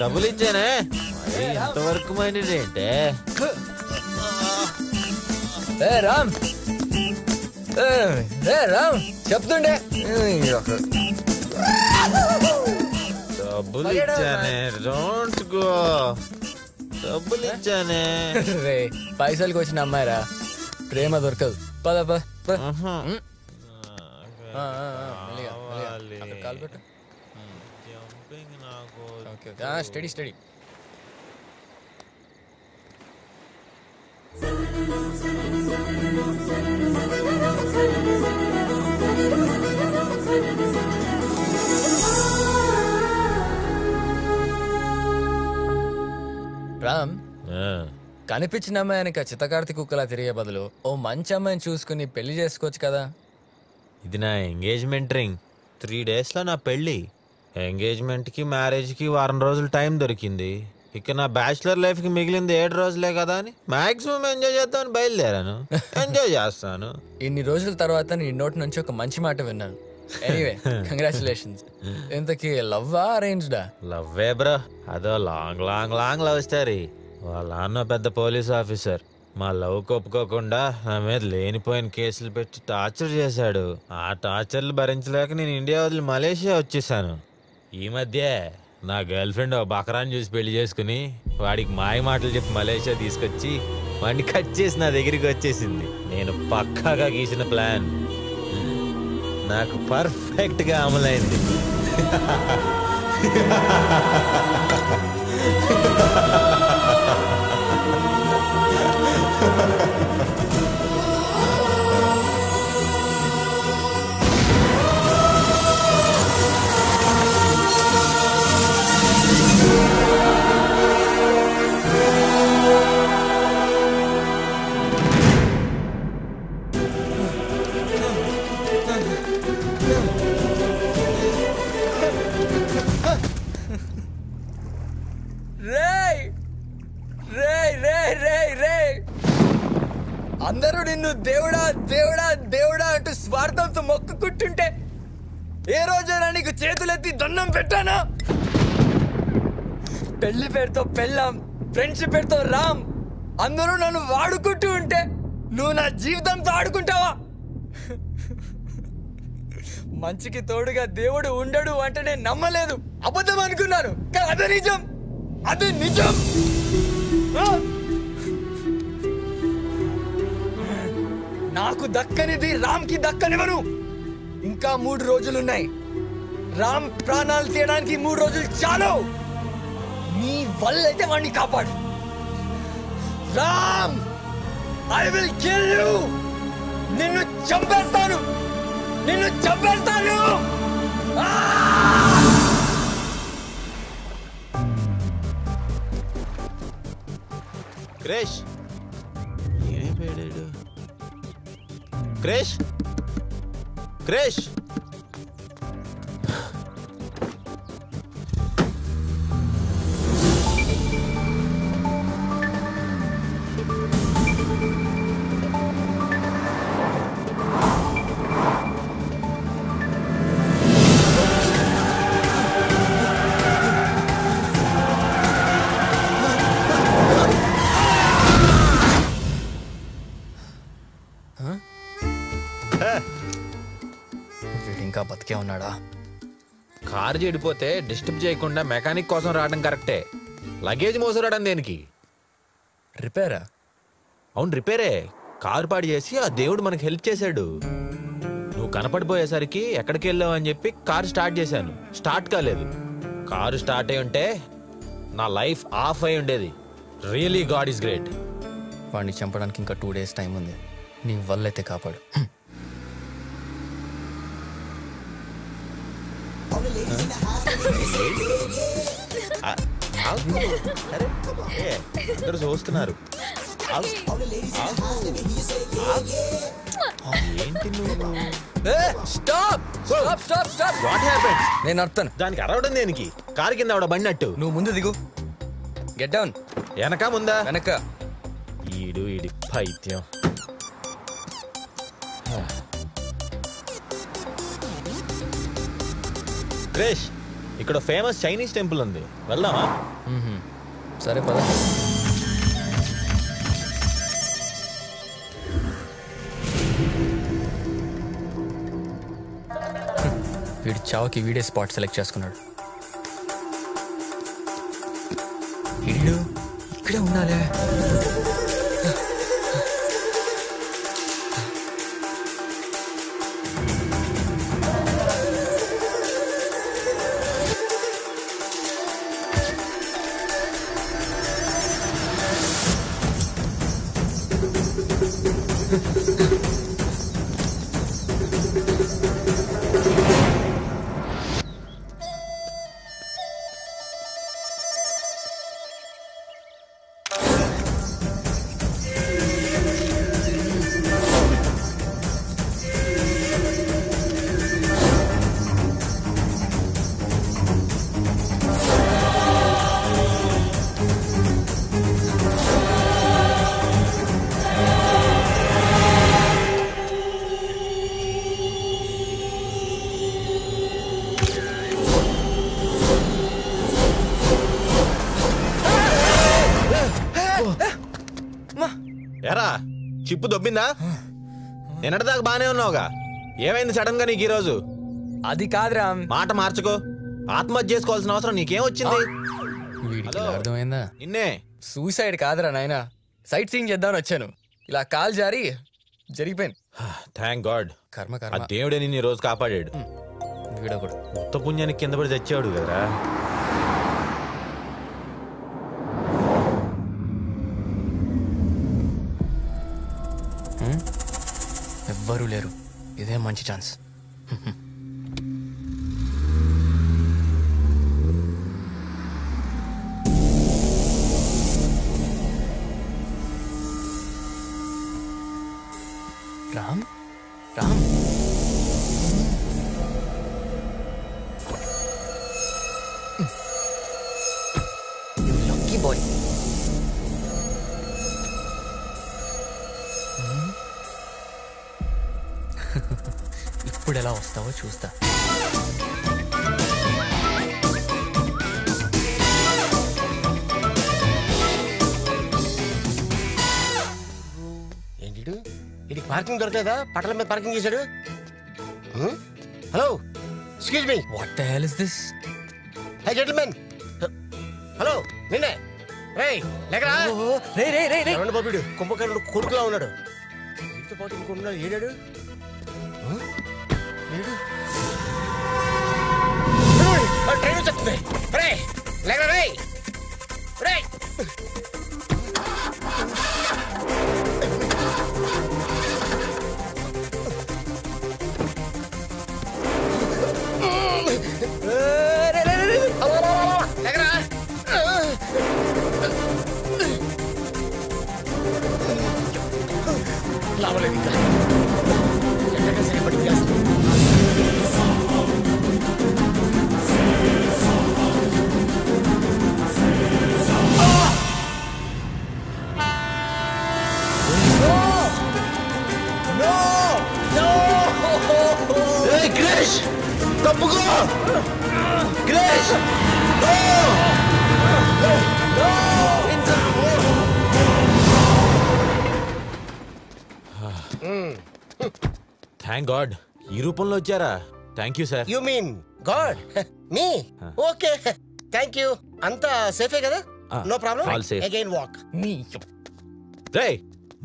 డబ్బులు ఇచ్చానే? మరి ఇంతవరకు మైండెడ్ ఏంటే? ఏ రామ్. ఏ, రామ్ చెప్తుండే. డబ్బులు ఇచ్చానే? డోంట్ గో డబ్బులు ఇచ్చానే? రే పైసలకి వచ్చిన అమ్మాయిరా. ప్రేమ దొరకదు. పద పద కాలు పెట్టు. స్టడీ స్టడీ రామ్ కనిపించిన అమ్మాయిని చిత్తకార్తి కుక్కలా తిరిగే బదులు ఓ మంచి అమ్మాయిని చూసుకుని పెళ్ళి చేసుకోవచ్చు కదా? ఇది నా ఎంగేజ్మెంట్ రింగ్. త్రీ డేస్లో నా పెళ్ళి. ఎంగేజ్మెంట్కి మ్యారేజ్కి వారం రోజులు టైం దొరికింది. ఇక నా బ్యాచిలర్ లైఫ్కి మిగిలింది ఏడు రోజులే కదా అని మాక్సిమం ఎంజాయ్ చేద్దామని బయలుదేరాను. ఎంజాయ్ చేస్తాను. ఇన్ని రోజుల తర్వాత నీ నోటి నుంచి ఒక మంచి మాట విన్నాను. ఎనీవే కంగ్రాచులేషన్స్ ఇంతకీ లవ్వా అరేంజ్డా లవ్వే బ్రో. అదో long long long love story. వాళ్ళ నాన్న పెద్ద పోలీస్ ఆఫీసర్. మా లవ్ ఒప్పుకోకుండా నా మీద లేనిపోయిన కేసులు పెట్టి టార్చర్ చేశాడు. ఆ టార్చర్లు భరించలేక నేను ఇండియా వదిలి మలేషియా వచ్చేసాను. ఈ మధ్య నా గర్ల్ ఫ్రెండ్ ఒక బకరాన్ని చూసి పెళ్ళి చేసుకుని వాడికి మాయ మాటలు చెప్పి మలేషియా తీసుకొచ్చి వాడిని కట్ చేసి నా దగ్గరికి వచ్చేసింది. నేను పక్కాగా గీసిన ప్లాన్. నాకు పర్ఫెక్ట్గా అమలైంది. నిన్ను దేవుడా దేవుడా దేవుడా అంటూ స్వార్థంతో మొక్కుకుంటుంటే ఏ రోజైనా నీకు చేతులెత్తి దండం పెట్టానా? పెళ్ళి పేరుతో పెళ్ళాం ఫ్రెండ్షిప్ పేరుతో రామ్ అందరూ నన్ను వాడుకుంటూ ఉంటే నువ్వు నా జీవితంతో ఆడుకుంటావా? మంచికి తోడుగా దేవుడు ఉండడు అంటే నేను నమ్మలేదు. అబద్ధం అనుకున్నాను. కానీ అదే నిజం. అదే నిజం. నాకు దక్కనిది రామ్కి దక్కనివ్వను. ఇంకా మూడు రోజులున్నాయి. రామ్ ప్రాణాలు తీయడానికి మూడు రోజులు చాలు. నీ వల్ల అయితే వాడిని కాపాడు. Ram I will kill you. నిన్ను చంపేస్తాను. నిన్ను చంపేస్తాను. క్రేష్. ఏమైపోయాడు క్రేష్ క్రేష్ వీడు బతికే ఉన్నాడా? కారు చెడిపోతే డిస్టర్బ్ చేయకుండా మెకానిక్ కోసం రావడం కరెక్టే. లగేజ్ మోసరావడం దేనికి? రిపేరా? అవును రిపేరే. కారు పాడు చేసి ఆ దేవుడు మనకి హెల్ప్ చేశాడు. నువ్వు కనపడిపోయేసరికి ఎక్కడికి వెళ్ళావు అని చెప్పి కారు స్టార్ట్ చేశాను. స్టార్ట్ కాలేదు. కారు స్టార్ట్ అయి ఉంటే నా లైఫ్ ఆఫ్ అయి ఉండేది. రియలీ గాడ్ ఈస్ గ్రేట్ వాడిని చంపడానికి ఇంకా టూ డేస్ టైం ఉంది. నీ వల్ల అయితే కాపాడు ఆ, ఆగు. అరే, ఏ, అందరూ చూస్తున్నారు. ఏంటి నువ్వు? Stop! Stop stop stop! What నేను అర్థను దానికి అరవడం దేనికి? కారు కింద ఆవిడ బండినట్టు. నువ్వు ముందు దిగు. గెట్ డౌన్ వెనక ముందా? వెనక. ఈడు ఈడి పైత్యం. క్రేష్ ఇక్కడ ఫేమస్ చైనీస్ టెంపుల్ ఉంది. వెళ్దామా? సరే పద. వీడి చావుకి వీడే స్పాట్ సెలెక్ట్ చేసుకున్నాడు. ఇల్లు ఇక్కడే ఉండాలి. చిప్పు దొబ్బిందా? నిన్నటిదాకా బానే ఉన్నావుగా. ఏమైంది సడన్గా నీకు ఈరోజు? అది కాదురా. మాట మార్చుకో. ఆత్మహత్య చేసుకోవాల్సిన అవసరం నీకేం వచ్చింది? వీడికి అర్థమైందా? నిన్నే. సూసైడ్ కాదురా నాయన. సైట్ సీయింగ్ చేద్దామని వచ్చాను. ఇలా కాల్ జారి జరిగిపోయింది థ్యాంక్ గాడ్ కర్మ కర్మ. దేవుడే నిన్ను ఈ రోజు కాపాడాడు. వీడొకడు. ఉత్త పుణ్యానికి కింద పడి చచ్చాడు కదరా. ఎవ్వరూ లేరు. ఇదే మంచి ఛాన్స్. రామ్? రామ్? ఇప్పుడు ఎలా వస్తావో చూస్తా. ఏంటి ఇది పార్కింగ్ దొరకలేదా? పట్టల మీద పార్కింగ్ చేశాడు? Hello? Excuse me what is this hi gentlemen hello నిన్నే. రే లేకరా. రే రే రే రే బాబుడు కుంభకర్ణుడు కొడుకులా ఉన్నాడు. ఇంత పాటు ఇంకొన్నాడు ఏడాడు? ట్రైన్ వచ్చేస్తుంది రే లేకరా రేయ్ రేయ్ తప్పుకో! క్రిష్ థ్యాంక్ గాడ్ ఈ రూపంలో వచ్చారా? Thank you sir you mean God me okay thank you అంతా సేఫే కదా? No problem. అగైన్ వాక్ మీ రే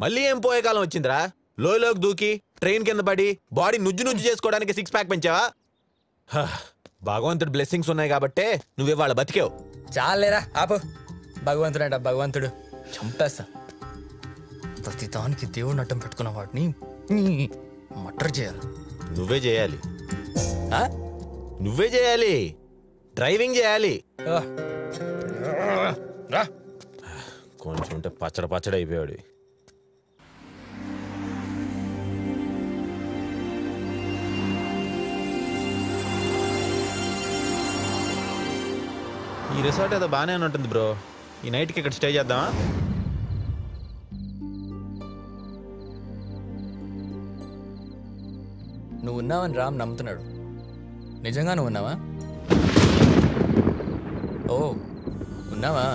మళ్ళీ ఏం పోయే కాలం వచ్చిందిరా? లోయలోకి దూకి ట్రైన్ కింద పడి బాడీ నుజ్జు నుజ్జు చేసుకోవడానికి సిక్స్ ప్యాక్ పెంచావా? భగవంతుడు బ్లెస్సింగ్స్ ఉన్నాయి కాబట్టే నువ్వు ఇవాళ బతికావు. చాలేరా ఆపు. భగవంతుడంట భగవంతుడు. చంపేస్తా. ప్రతి దానికి దేవుడిని అడ్డం పెట్టుకున్న వాడిని మటర్ చేయాలి. నువ్వే చేయాలి. నువ్వే చేయాలి. డ్రైవింగ్ చేయాలి. రా. కొంచెం ఉంటే పచ్చడి పచ్చడి అయిపోయాడు ఈ రిసార్ట్ ఏదో బాగానే ఉంటుంది బ్రో. ఈ నైట్కి ఇక్కడ స్టే చేద్దామా? నువ్వు ఉన్నావని రామ్ నమ్ముతున్నాడు. నిజంగా నువ్వు ఉన్నావా? ఓ ఉన్నావా?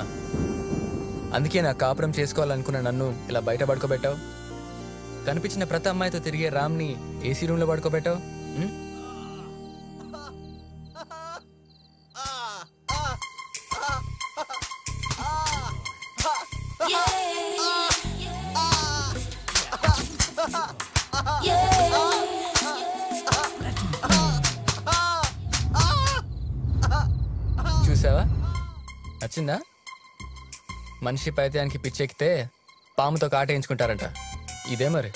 అందుకే నా కాపురం చేసుకోవాలనుకున్న నన్ను ఇలా బయట పడుకోబెట్టావు. కనిపించిన ప్రతి అమ్మాయితో తిరిగే రామ్ని ఏసీ రూమ్లో పడుకోబెట్టావు. చూసావా? నచ్చిందా? మనిషి పైత్యానికి పిచ్చెక్కితే పాముతో కాటేయించుకుంటారంట. ఇదే మరి.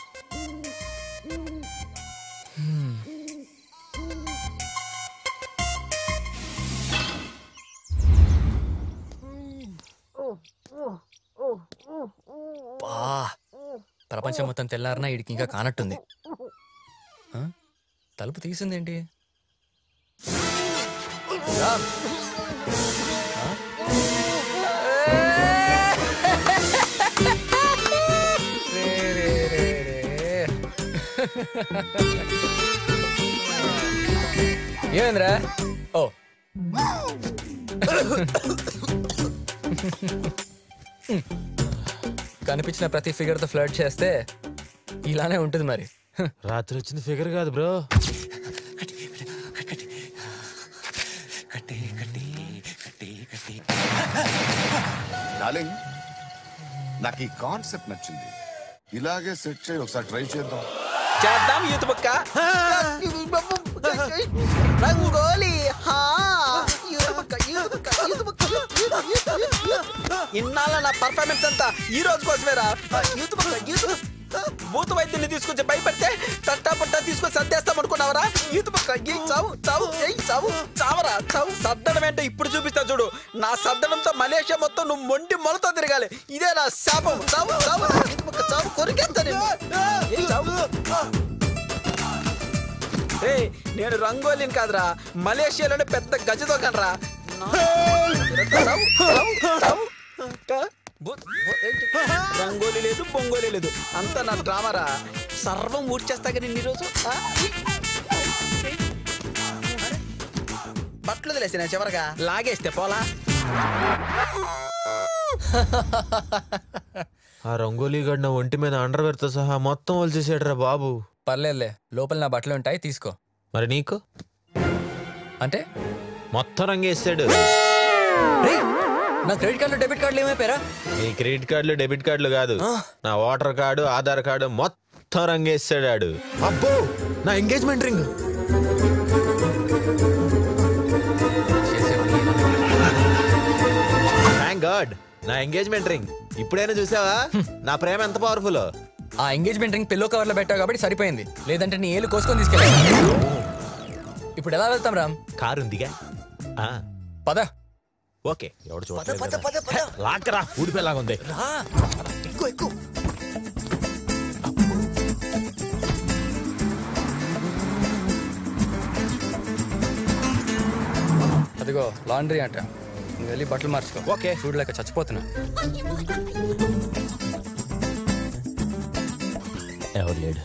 ప్రపంచం మొత్తం తెల్లారినా వీడికి ఇంకా కానట్టుంది? తలుపు తీసిందేంటి. ఏమైందిరా ఓ కనిపించిన ప్రతి ఫిగర్తో ఫ్లర్ట్ చేస్తే ఇలానే ఉంటుంది మరి రాత్రి వచ్చింది ఫిగర్ కాదు బ్రో డార్లింగ్ నాకు ఈ కాన్సెప్ట్ నచ్చింది. ఇలాగే సెట్ చేయి ఒకసారి ట్రై చేద్దాం. చేద్దాం యూత్ రంగోలి బుక్క. ఇన్నాళ్ళ నా పర్ఫార్మెన్స్ అంతా ఈ రోజు కోసమేరా? యూత్ బుక్క యూత్ భూత వైద్యుని తీసుకొచ్చి భయపెడితే తట్టా పట్టా తీసుకొని సర్దేస్తాం అనుకున్నావరా? యూత్ బుక్క ఈ చావు చావు ఏయ్ చావు చావరా చావు. సర్దడం ఏంటో ఇప్పుడు చూపిస్తా చూడు. నా సర్దడంతో మలేషియా మొత్తం నువ్వు మొండి మొలతో తిరగాలి. ఇదే నా శాపం. చావు చావు బుక్క చావు కొరికేస్తా నేను. ఏయ్ చావు. ఏయ్, నేను రంగోలిని కాదురా. మలేషియాలోనే పెద్ద గజతో కనరా రంగోలి లేదు పొంగోలి లేదు. అంతా నా డ్రామారా సర్వం ఊడ్చేస్తా కానీ ఈరోజు? బట్టలు తెలిసిన చివరగా లాగేస్తే పోలా? ఆ రంగోలీ గడిన ఒంటి మీద అండర్వేర్తో సహా మొత్తం వలిచేసాడురా బాబు. పర్లేదులే లోపల నా బట్టలు ఉంటాయి తీసుకో. మరి నీకు? అంటే? మొత్తం రంగేసాడు నా క్రెడిట్ కార్డులు డెబిట్ కార్డులు ఏమైపోయారా? నీ క్రెడిట్ కార్డులు డెబిట్ కార్డులు కాదు. నా ఓటర్ కార్డు ఆధార్ కార్డు మొత్తం రంగేసాడు ఆడు అబ్బో నా ఎంగేజ్మెంట్ రింగ్. థ్యాంక్ గాడ్ నా ఎంగేజ్మెంట్ రింగ్. ఇప్పుడైనా చూసావా? నా ప్రేమ ఎంత పవర్ఫుల్ ఆ ఎంగేజ్మెంట్ రింగ్ పిల్లో కవర్లో పెట్టావు కాబట్టి సరిపోయింది. లేదంటే నీ ఏలు కోసుకొని తీసుకెళ్ళా ఇప్పుడు ఎలా వెళ్తాం రామ్? కారు ఉందిగా పద. ఓకే. ఎవడు చూడలేదు లాక్కరా ఊడిపోయేలాగా ఉంది. రా. ఎక్కువ ఎక్కువ. అదిగో లాండ్రీ అంట నువ్వు వెళ్ళి బట్టలు మార్చుకో. ఓకే. చూడలేక చచ్చిపోతున్నా. ఎవరు లేడు?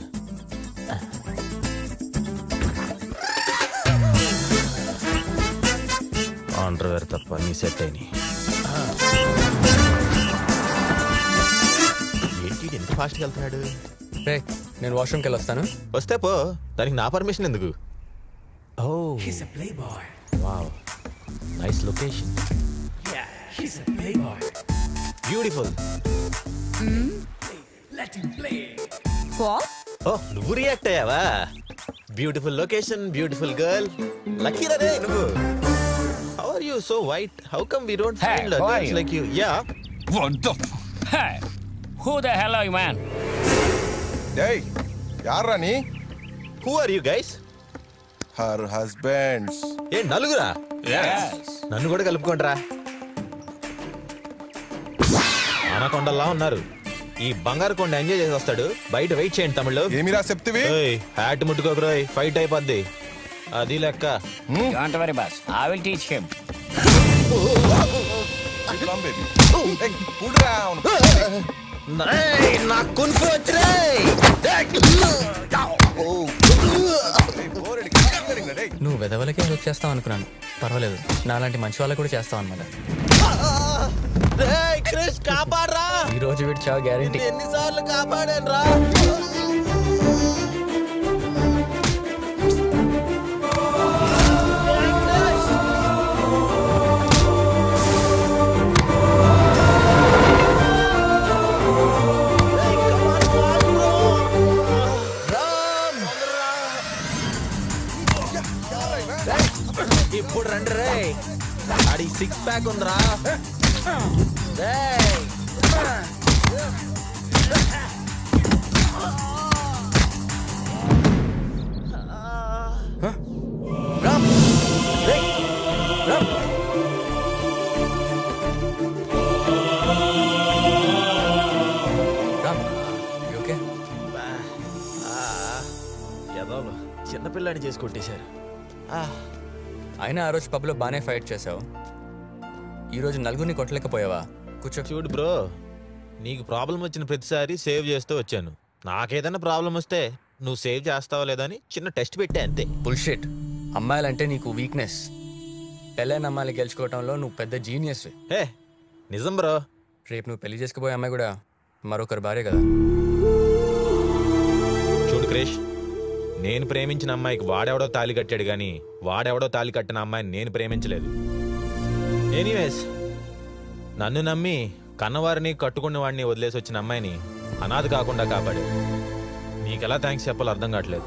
అండర్వేర్ తప్ప నీ సెట్ అయినాయి. ఏంటి ఈడు ఎంత ఫాస్ట్గా వెళ్తున్నాడు? రే నేను వాష్రూమ్కి వెళ్ళి వస్తాను. వస్తే పో దానికి నా పర్మిషన్ ఎందుకు? ఓ. He's a playboy. Wow. Nice location Yeah, he's a playboy. Beautiful Let him play. ఓ నువ్వు రియాక్ట్ అయ్యావా? Beautiful location beautiful girl lucky రే నువ్వు. How are you so white how come we don't Hey, who are girls you? Like you yeah What the? Hey, who the hell are you, man? డేయ్ యార్రా నీ who are you guys her husbands ఏ నలుగురా Yes. నన్ను కూడా కలుపుకోండిరా అనకొండల్లా ఉన్నారు ఈ బంగారు కొండ ఎంజాయ్ చేసి వస్తాడు. బయట వెయిట్ చేయండి తమిళ్ళు ఏమిరా చెప్తివి? హ్యాట్ ముట్టుకోకరోయ్ ఫైట్ అయిపోద్ది. అది లెక్క. నా కున్ఫు వచ్చినాయి నువ్వు వెదవలకే హెల్ప్ చేస్తావు అనుకున్నాను? పర్వాలేదు. నాలాంటి మంచి వాళ్ళకి కూడా చేస్తావు అనమాట ఈ రోజు వీడి చావు గ్యారంటీ ఎన్నిసార్లు కాపాడాను రా సిక్స్ ప్యాక్ ఉందిరా రేయ్. ఓకే ఏదో చిన్నపిల్లాని చేసి కొట్టేశారు అయినా ఆ రోజు పబ్లో బాగానే ఫైట్ చేసావు ఈ రోజు నలుగురిని కొట్టలేకపోయావా? కూర్చో. చూడు బ్రో నీకు ప్రాబ్లం వచ్చిన ప్రతిసారి సేవ్ చేస్తూ వచ్చాను. నాకేదైనా ప్రాబ్లం వస్తే నువ్వు సేవ్ చేస్తావా లేదని చిన్న టెస్ట్ పెట్టా అంతే. బుల్షిట్ అమ్మాయిలంటే నీకు వీక్నెస్ పెళ్ళైన అమ్మాయిని గెలుచుకోవటంలో నువ్వు పెద్ద జీనియస్ హే నిజం బ్రో. రేపు నువ్వు పెళ్ళి చేసుకుపోయే అమ్మాయి కూడా మరొకరి భార్య కదా. చూడు క్రేష్ నేను ప్రేమించిన అమ్మాయికి వాడెవడో తాలి కట్టాడు గాని వాడెవడో తాలి కట్టిన అమ్మాయిని నేను ప్రేమించలేదు. ఎనీవేస్ నన్ను నమ్మి కన్నవారిని కట్టుకున్న వాడిని వదిలేసి వచ్చిన అమ్మాయిని అనాథ కాకుండా కాపాడు. నీకెలా థ్యాంక్స్ చెప్పాలో అర్థం కావట్లేదు.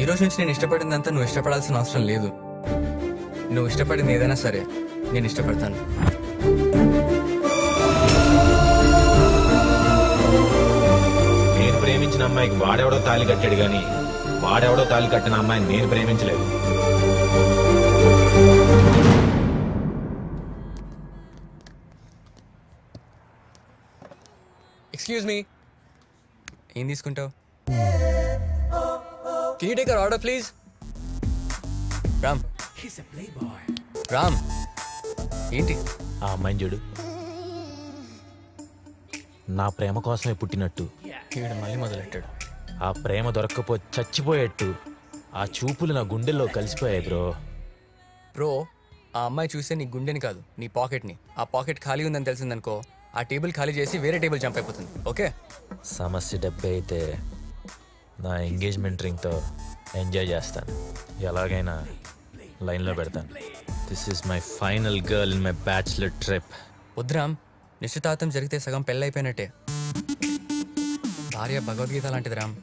ఈ రోజు నుంచి నేను ఇష్టపడిందంతా నువ్వు ఇష్టపడాల్సిన అవసరం లేదు. నువ్వు ఇష్టపడింది ఏదైనా సరే నేను ఇష్టపడతాను. నేను ప్రేమించిన అమ్మాయికి వాడెవడో తాలి కట్టాడు గాని వాడెవడో తాలి కట్టిన అమ్మాయిని నేను ప్రేమించలేదు. ఎక్స్క్యూజ్ మీ ఏం తీసుకుంటావు? Can you take order please Ram. Ram. ఏంటి? ఆ అమ్మాయిని చూడు. నా ప్రేమ కోసమే పుట్టినట్టు. ఈవిడ మళ్ళీ మొదలెట్టాడు. ఆ ప్రేమ దొరక్కపోతే చచ్చిపోయేట్టు. ఆ చూపులు నా గుండెల్లో కలిసిపోయాయి బ్రో. బ్రో ఆ అమ్మాయి చూస్తే నీ గుండెని కాదు నీ పాకెట్ని. ఆ పాకెట్ ఖాళీ ఉందని తెలిసిందనుకో ఆ టేబుల్ ఖాళీ చేసి వేరే టేబుల్ జంప్ అయిపోతుంది ఓకే? సమస్య డబ్బే అయితే నా ఎంగేజ్మెంట్ రింగ్తో ఎంజాయ్ చేస్తాను. ఎలాగైనా లైన్లో పెడతాను. This is my final girl in my bachelor trip వద్దురామ్ నిశ్చితార్థం జరిగితే సగం పెళ్ళైపోయినట్టే. భార్య భగవద్గీత లాంటిది రామ్.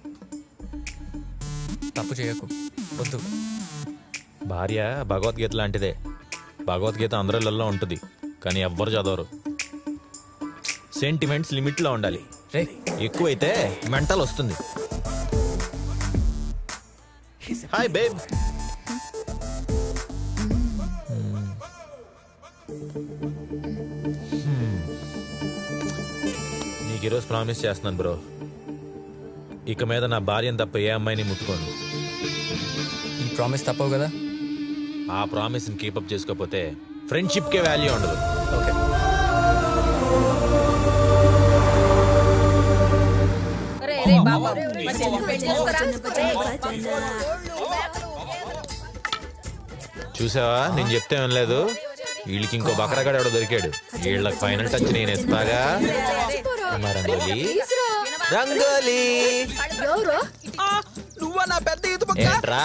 తప్పు చేయకు. వద్దు. భార్య భగవద్గీత లాంటిదే. భగవద్గీత అందరిలో ఉంటుంది కానీ ఎవ్వరు చదవరు. సెంటిమెంట్స్ లిమిట్లో ఉండాలి. రే. ఎక్కువైతే మెంటల్ వస్తుంది. హాయ్ బేబ్ నీకు ఈరోజు ప్రామిస్ చేస్తున్నాను బ్రో ఇక మీద నా భార్యను తప్ప ఏ అమ్మాయిని ముట్టుకోను. ఈ ప్రామిస్ తప్పవు కదా? ఆ ప్రామిస్ని కీపప్ చేసుకోకపోతే ఫ్రెండ్షిప్కే వాల్యూ ఉండదు. ఓకే. చూసావా? నేను చెప్తే వినలేదు. వీళ్ళకి ఇంకో బకరగాడు ఎవడో దొరికాడు. వీళ్ళకి ఫైనల్ టచ్ నేను ఇస్తాగా అమ్మా రంగోలి. రంగోలి నువ్వా నా పెద్ద ఈత ఏంట్రా?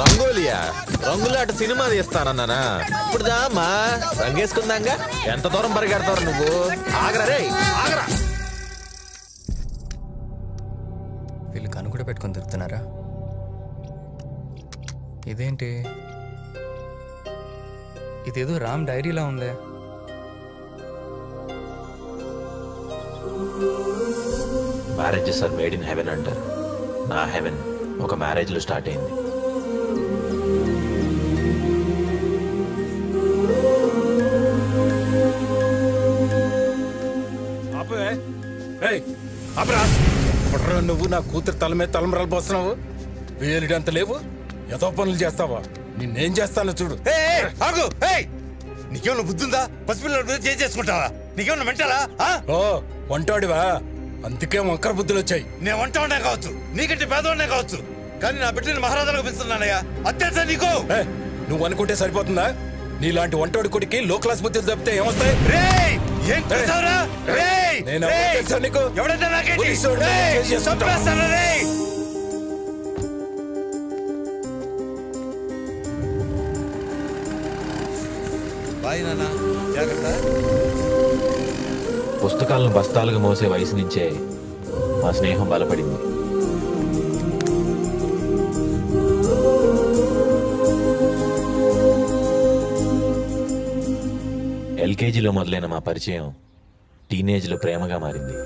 రంగోలియా? రంగులాట సినిమా తీస్తానన్నానా? ఇప్పుడు దామా రంగేసుకుందాంగా? ఎంత దూరం పరిగెడతావు నువ్వు? ఆగరా రే ఆగరా. వీళ్ళు కను కూడా పెట్టుకొని తిరుగుతున్నారా? ఇదేంటి? ఇదేదో రామ్ డైరీలా ఉందే. Marriages are made in heaven అంటారు నా హెవెన్ ఒక మ్యారేజ్లో స్టార్ట్ అయింది. ఆపే. ఏయ్, ఆపరా. కుట్ర నువ్వు? నా కూతురు తల మీద తలంబరాలు పోస్తున్నావు. వేలుడంత లేవు. ఏదో పనులు చేస్తావా? నిన్నేం చేస్తానో చూడు. ఆగు. నీకేమన్నా బుద్ధి ఉందా? పసిపిల్లల చేసుకుంటావా? నీకేమన్నా మెంటలా? ఆ? ఓ వంటాడివా అందుకే వంకర బుద్ధులు వచ్చాయి. నేను వంట ఉండే కావచ్చు నీకంటే పేదవాడినే కావచ్చు కానీ నా బిడ్డని మహారాజాలకు పెంచుతున్నానయ్యా అత్యంత నీకు! నువ్వు అనుకుంటే సరిపోతుందా? నీలాంటి వంటోడి కొడుకి లో క్లాస్ బుద్ధులు తప్పితే ఏమొస్తాయి? బాయ్ నాన్న జాగ్రత్త. పుస్తకాలను బస్తాలుగా మోసే వయసు నుంచే మా స్నేహం బలపడింది. ఎల్కేజీలో మొదలైన మా పరిచయం టీనేజ్లో ప్రేమగా మారింది.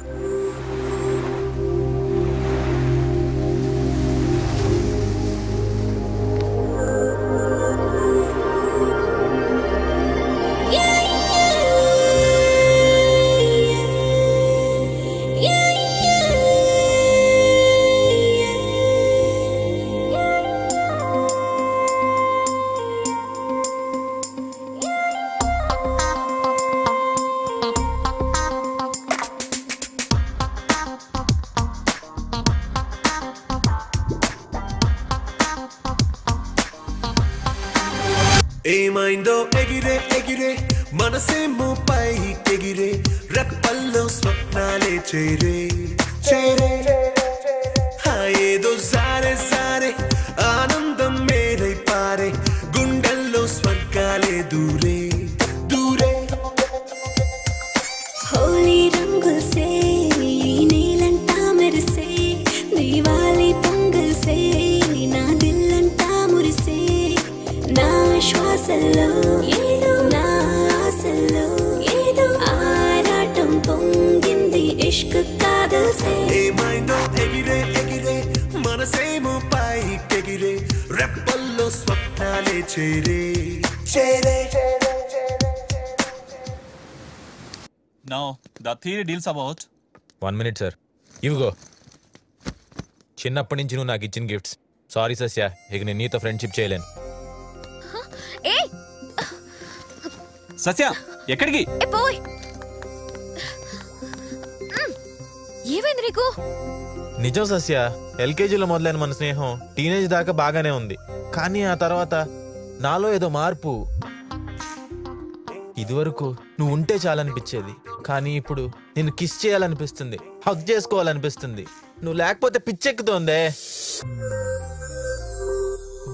శ్వాసల్లో ఏదో నా ఆశల్లో ఏదో ఆరాటం పొంగింది ఇష్క్ కాదల్ సే ఏమైందో ఎగిరే ఎగిరే మనసేమో పైకెగిరే రెప్పల్లో స్వప్నాలే చేరే చేరే Now, the theory deals about one minute sir ఇవిగో చిన్నప్పటి నుంచి నువ్వు నాకు ఇచ్చిన గిఫ్ట్స్ సారీ సస్య ఇక నేను నీతో ఫ్రెండ్షిప్ చేయలేను. ఏ సత్య ఎక్కడికి? పోయ్. ఏమైంది నీకు? నిజం సస్య ఎల్కేజీలో మొదలైన మన స్నేహం టీనేజ్ దాకా బాగానే ఉంది. కానీ ఆ తర్వాత నాలో ఏదో మార్పు. ఇదివరకు నువ్వు ఉంటే చాలనిపించేది. కానీ ఇప్పుడు నిన్ను కిస్ చేయాలనిపిస్తుంది. హక్ చేసుకోవాలనిపిస్తుంది. నువ్వు లేకపోతే పిచ్చెక్కుతోందే.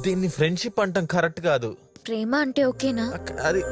దీన్ని ఫ్రెండ్షిప్ అంటాం కరెక్ట్ కాదు. ప్రేమ అంటే ఓకేనా అది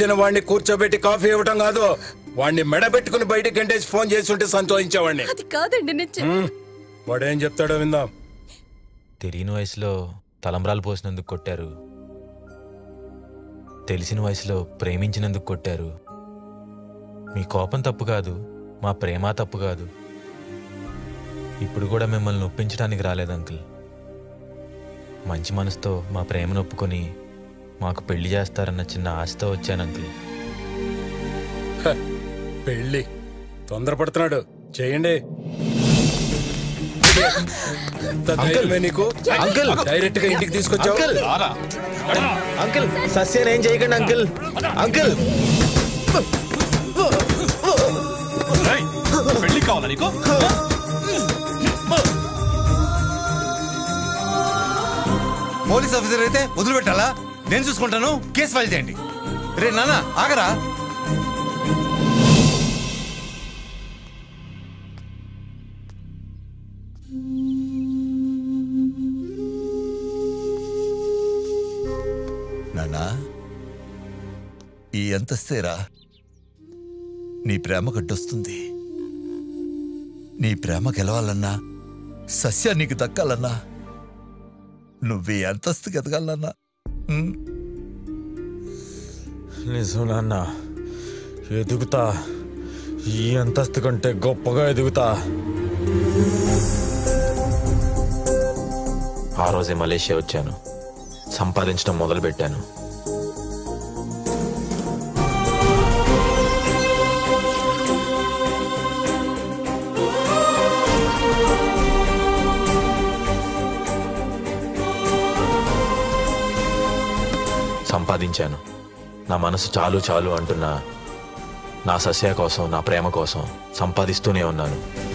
వచ్చిన వాడిని కూర్చోబెట్టి కాఫీ ఇవ్వటం కాదు వాడిని మెడబెట్టుకుని బయటికి గంటేసి ఫోన్ చేసి ఉంటే సంతోషించేవాడిని అది కాదండి నేను చెప్- హ్మ్. వాడేం చెప్తాడో విందాం. తెలియని వయసులో తలంబ్రాలు పోసినందుకు కొట్టారు. తెలిసిన వయసులో ప్రేమించినందుకు కొట్టారు. మీ కోపం తప్పు కాదు మా ప్రేమ తప్పు కాదు. ఇప్పుడు కూడా మిమ్మల్ని ఒప్పించడానికి రాలేదు అంకుల్. మంచి మనసుతో మా ప్రేమను ఒప్పుకొని మాకు పెళ్ళి చేస్తారన్న చిన్న ఆశతో వచ్చాను అంకుల్. పెళ్ళి. తొందరపడుతున్నాడు. చేయండి. ధైర్యమే నీకు? అంకుల్! డైరెక్ట్గా ఇంటికి తీసుకొచ్చావు? అంకుల్! అంకుల్ సస్యం ఏం చేయకండి అంకుల్. అంకుల్. పెళ్ళి కావాలా నీకు? పోలీస్ ఆఫీసర్ అయితే వదిలిపెట్టాలా నేను చూసుకుంటాను. కేసు ఫైల్ చేయండి. రే నాన్న ఆగరా? నానా ఈ అంతస్తేరా నీ ప్రేమ గడ్డొస్తుంది. నీ ప్రేమ గెలవాలన్నా సస్య నీకు దక్కాలన్నా నువ్వు అంతస్తు ఎదగాలన్నా నిజం నాన్న. ఎదుగుతా. ఈ అంతస్తు కంటే గొప్పగా ఎదుగుతా. ఆ రోజే మలేషియా వచ్చాను. సంపాదించడం మొదలు సంపాదించాను. నా మనసు చాలు చాలు అంటున్నా నా సస్య కోసం నా ప్రేమ కోసం సంపాదిస్తూనే ఉన్నాను.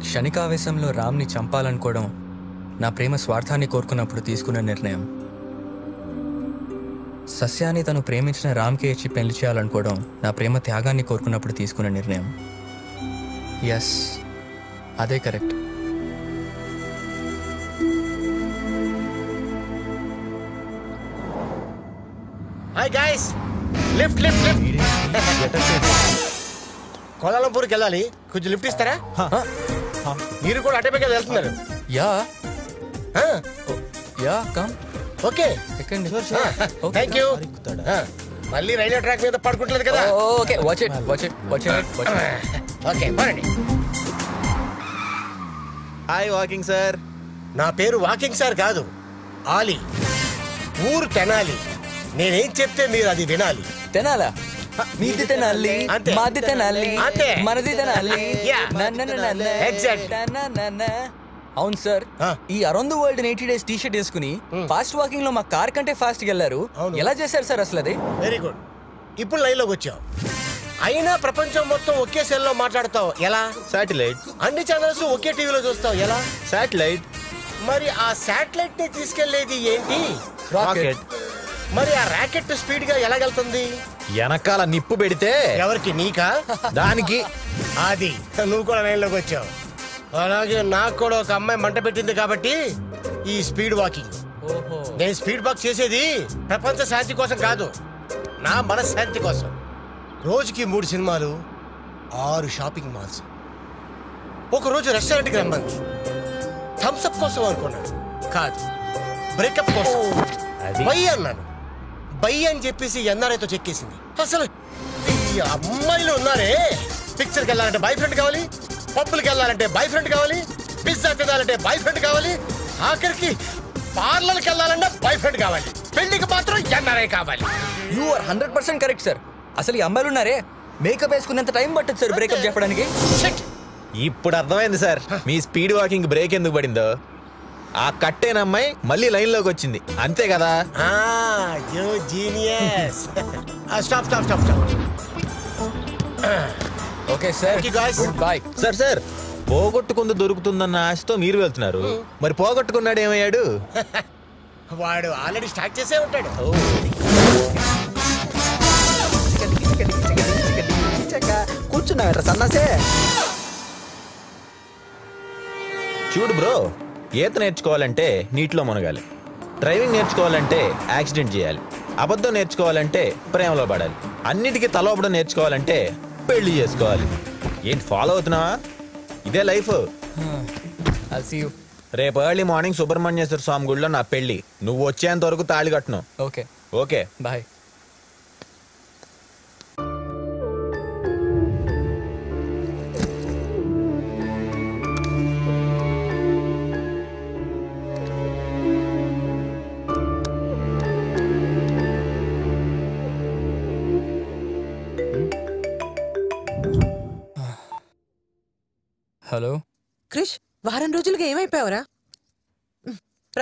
క్షణికావేశంలో రామ్ని చంపాలనుకోవడం నా ప్రేమ స్వార్థాన్ని కోరుకున్నప్పుడు తీసుకున్న నిర్ణయం. సస్యాన్ని తను ప్రేమించిన రామ్కే ఇచ్చి పెళ్ళి చేయాలనుకోవడం నా ప్రేమ త్యాగాన్ని కోరుకున్నప్పుడు తీసుకున్న నిర్ణయం. ఎస్ అదే correct. Hi guys lift lift lift కోలాలంపూర్కి వెళ్ళాలి. కొంచెం లిఫ్ట్ ఇస్తారా? మీరు కూడా అటే పైకి వెళ్తున్నారు. యా యా కమ్ ఓకే ఎక్కండి థ్యాంక్ యూ మళ్ళీ రైల్వే ట్రాక్ మీద పడుకుంటలేదు కదా? Okay. Watch it watch it watch it okay పడండి హాయ్ వాకింగ్ సార్ నా పేరు వాకింగ్ సార్ కాదు ఆలి. ఊరు తెనాలి. నేనేం చెప్తే మీరు అది వినాలి. తెనాలా? మీది తెనాలి అంతే. మాది తెనాలి అంతే. మనది తెనాలి. Yeah. అవును సార్. ఈ around the world eighty days T shirt వేసుకుని ఫాస్ట్ వాకింగ్లో మా కార్ కంటే ఫాస్ట్ వెళ్ళారు. ఎలా చేశారు సార్ అసలు అది వెరీ గుడ్. ఇప్పుడు లైన్లోకి వచ్చావు అయినా ప్రపంచం మొత్తం ఒకే సెల్లో మాట్లాడతావు. ఎలా? శాటిలైట్ అన్ని ఛానల్స్ ఒకే టీవీలో చూస్తావు. ఎలా? శాటిలైట్ మరి ఆ శాటిలైట్ని తీసుకెళ్ళేది ఏంటి? రాకెట్ మరి ఆ రాకెట్ స్పీడ్గా ఎలాగెళ్తుంది వెనకాల నిప్పు పెడితే ఎవరికి? నీకా? దానికి. అది నువ్వు కూడా లైన్లోకి వచ్చావు. అలాగే నాకు కూడా ఒక అమ్మాయి మంట పెట్టింది కాబట్టి ఈ స్పీడ్ వాకింగ్. నేను స్పీడ్ వాక్ చేసేది ప్రపంచ శాంతి కోసం కాదు నా మనశ్శాంతి కోసం. రోజుకి మూడు సినిమాలు ఆరు షాపింగ్ మాల్స్. ఒక రోజు రెస్టారెంట్కి రమ్మంది. థమ్స్అప్ కోసం అనుకున్నాను కాదు బ్రేకప్ కోసం. బై అన్నాను. బై అని చెప్పేసి ఎన్ఆర్ఐతో చెక్కేసింది అసలు ఈ అమ్మాయిలు ఉన్నారే? పిక్చర్కి వెళ్ళాలంటే బాయ్ ఫ్రెండ్ కావాలి పబ్బులకి వెళ్ళాలంటే బాయ్ ఫ్రెండ్ కావాలి పిజ్జా తినాలంటే బాయ్ ఫ్రెండ్ కావాలి ఆఖరికి పార్లర్కి వెళ్ళాలంటే బాయ్ ఫ్రెండ్ కావాలి. పెళ్ళికి మాత్రం ఎన్ఆర్ఐ కావాలి. You are hundred percent correct sir అసలు ఈ అమ్మాయిలు ఉన్నారే? మేకప్ వేసుకున్నంత టైం పట్టదు సార్ బ్రేకప్ చెప్పడానికి. ఇప్పుడు అర్థమైంది సార్ మీ స్పీడ్ వాకింగ్ బ్రేక్ ఎందుకు పడిందో? ఆ కట్టేన అమ్మాయి మళ్ళీ లైన్లోకి వచ్చింది. అంతే కదా? You genius stop stop stop stop okay sir bye sir sir పోగొట్టుకుంది దొరుకుతుందన్న ఆశతో మీరు వెళ్తున్నారు. మరి పోగొట్టుకున్నాడు ఏమయ్యాడు? వాడు ఆల్రెడీ స్టార్ట్ చేసే ఉంటాడు. సన్నాసే? చూడు బ్రో ఈత నేర్చుకోవాలంటే నీటిలో మునగాలి. డ్రైవింగ్ నేర్చుకోవాలంటే యాక్సిడెంట్ చేయాలి. అబద్ధం నేర్చుకోవాలంటే ప్రేమలో పడాలి. అన్నిటికీ తలోపడం నేర్చుకోవాలంటే పెళ్ళి చేసుకోవాలి. ఏంటి ఫాలో అవుతున్నావా? ఇదే లైఫ్ రేపు ఎర్లీ మార్నింగ్ సుబ్రహ్మణ్యేశ్వర స్వామి గుడిలో నా పెళ్ళి. నువ్వు వచ్చేంత వరకు తాళి కట్టను. ఓకే ఓకే బాయ్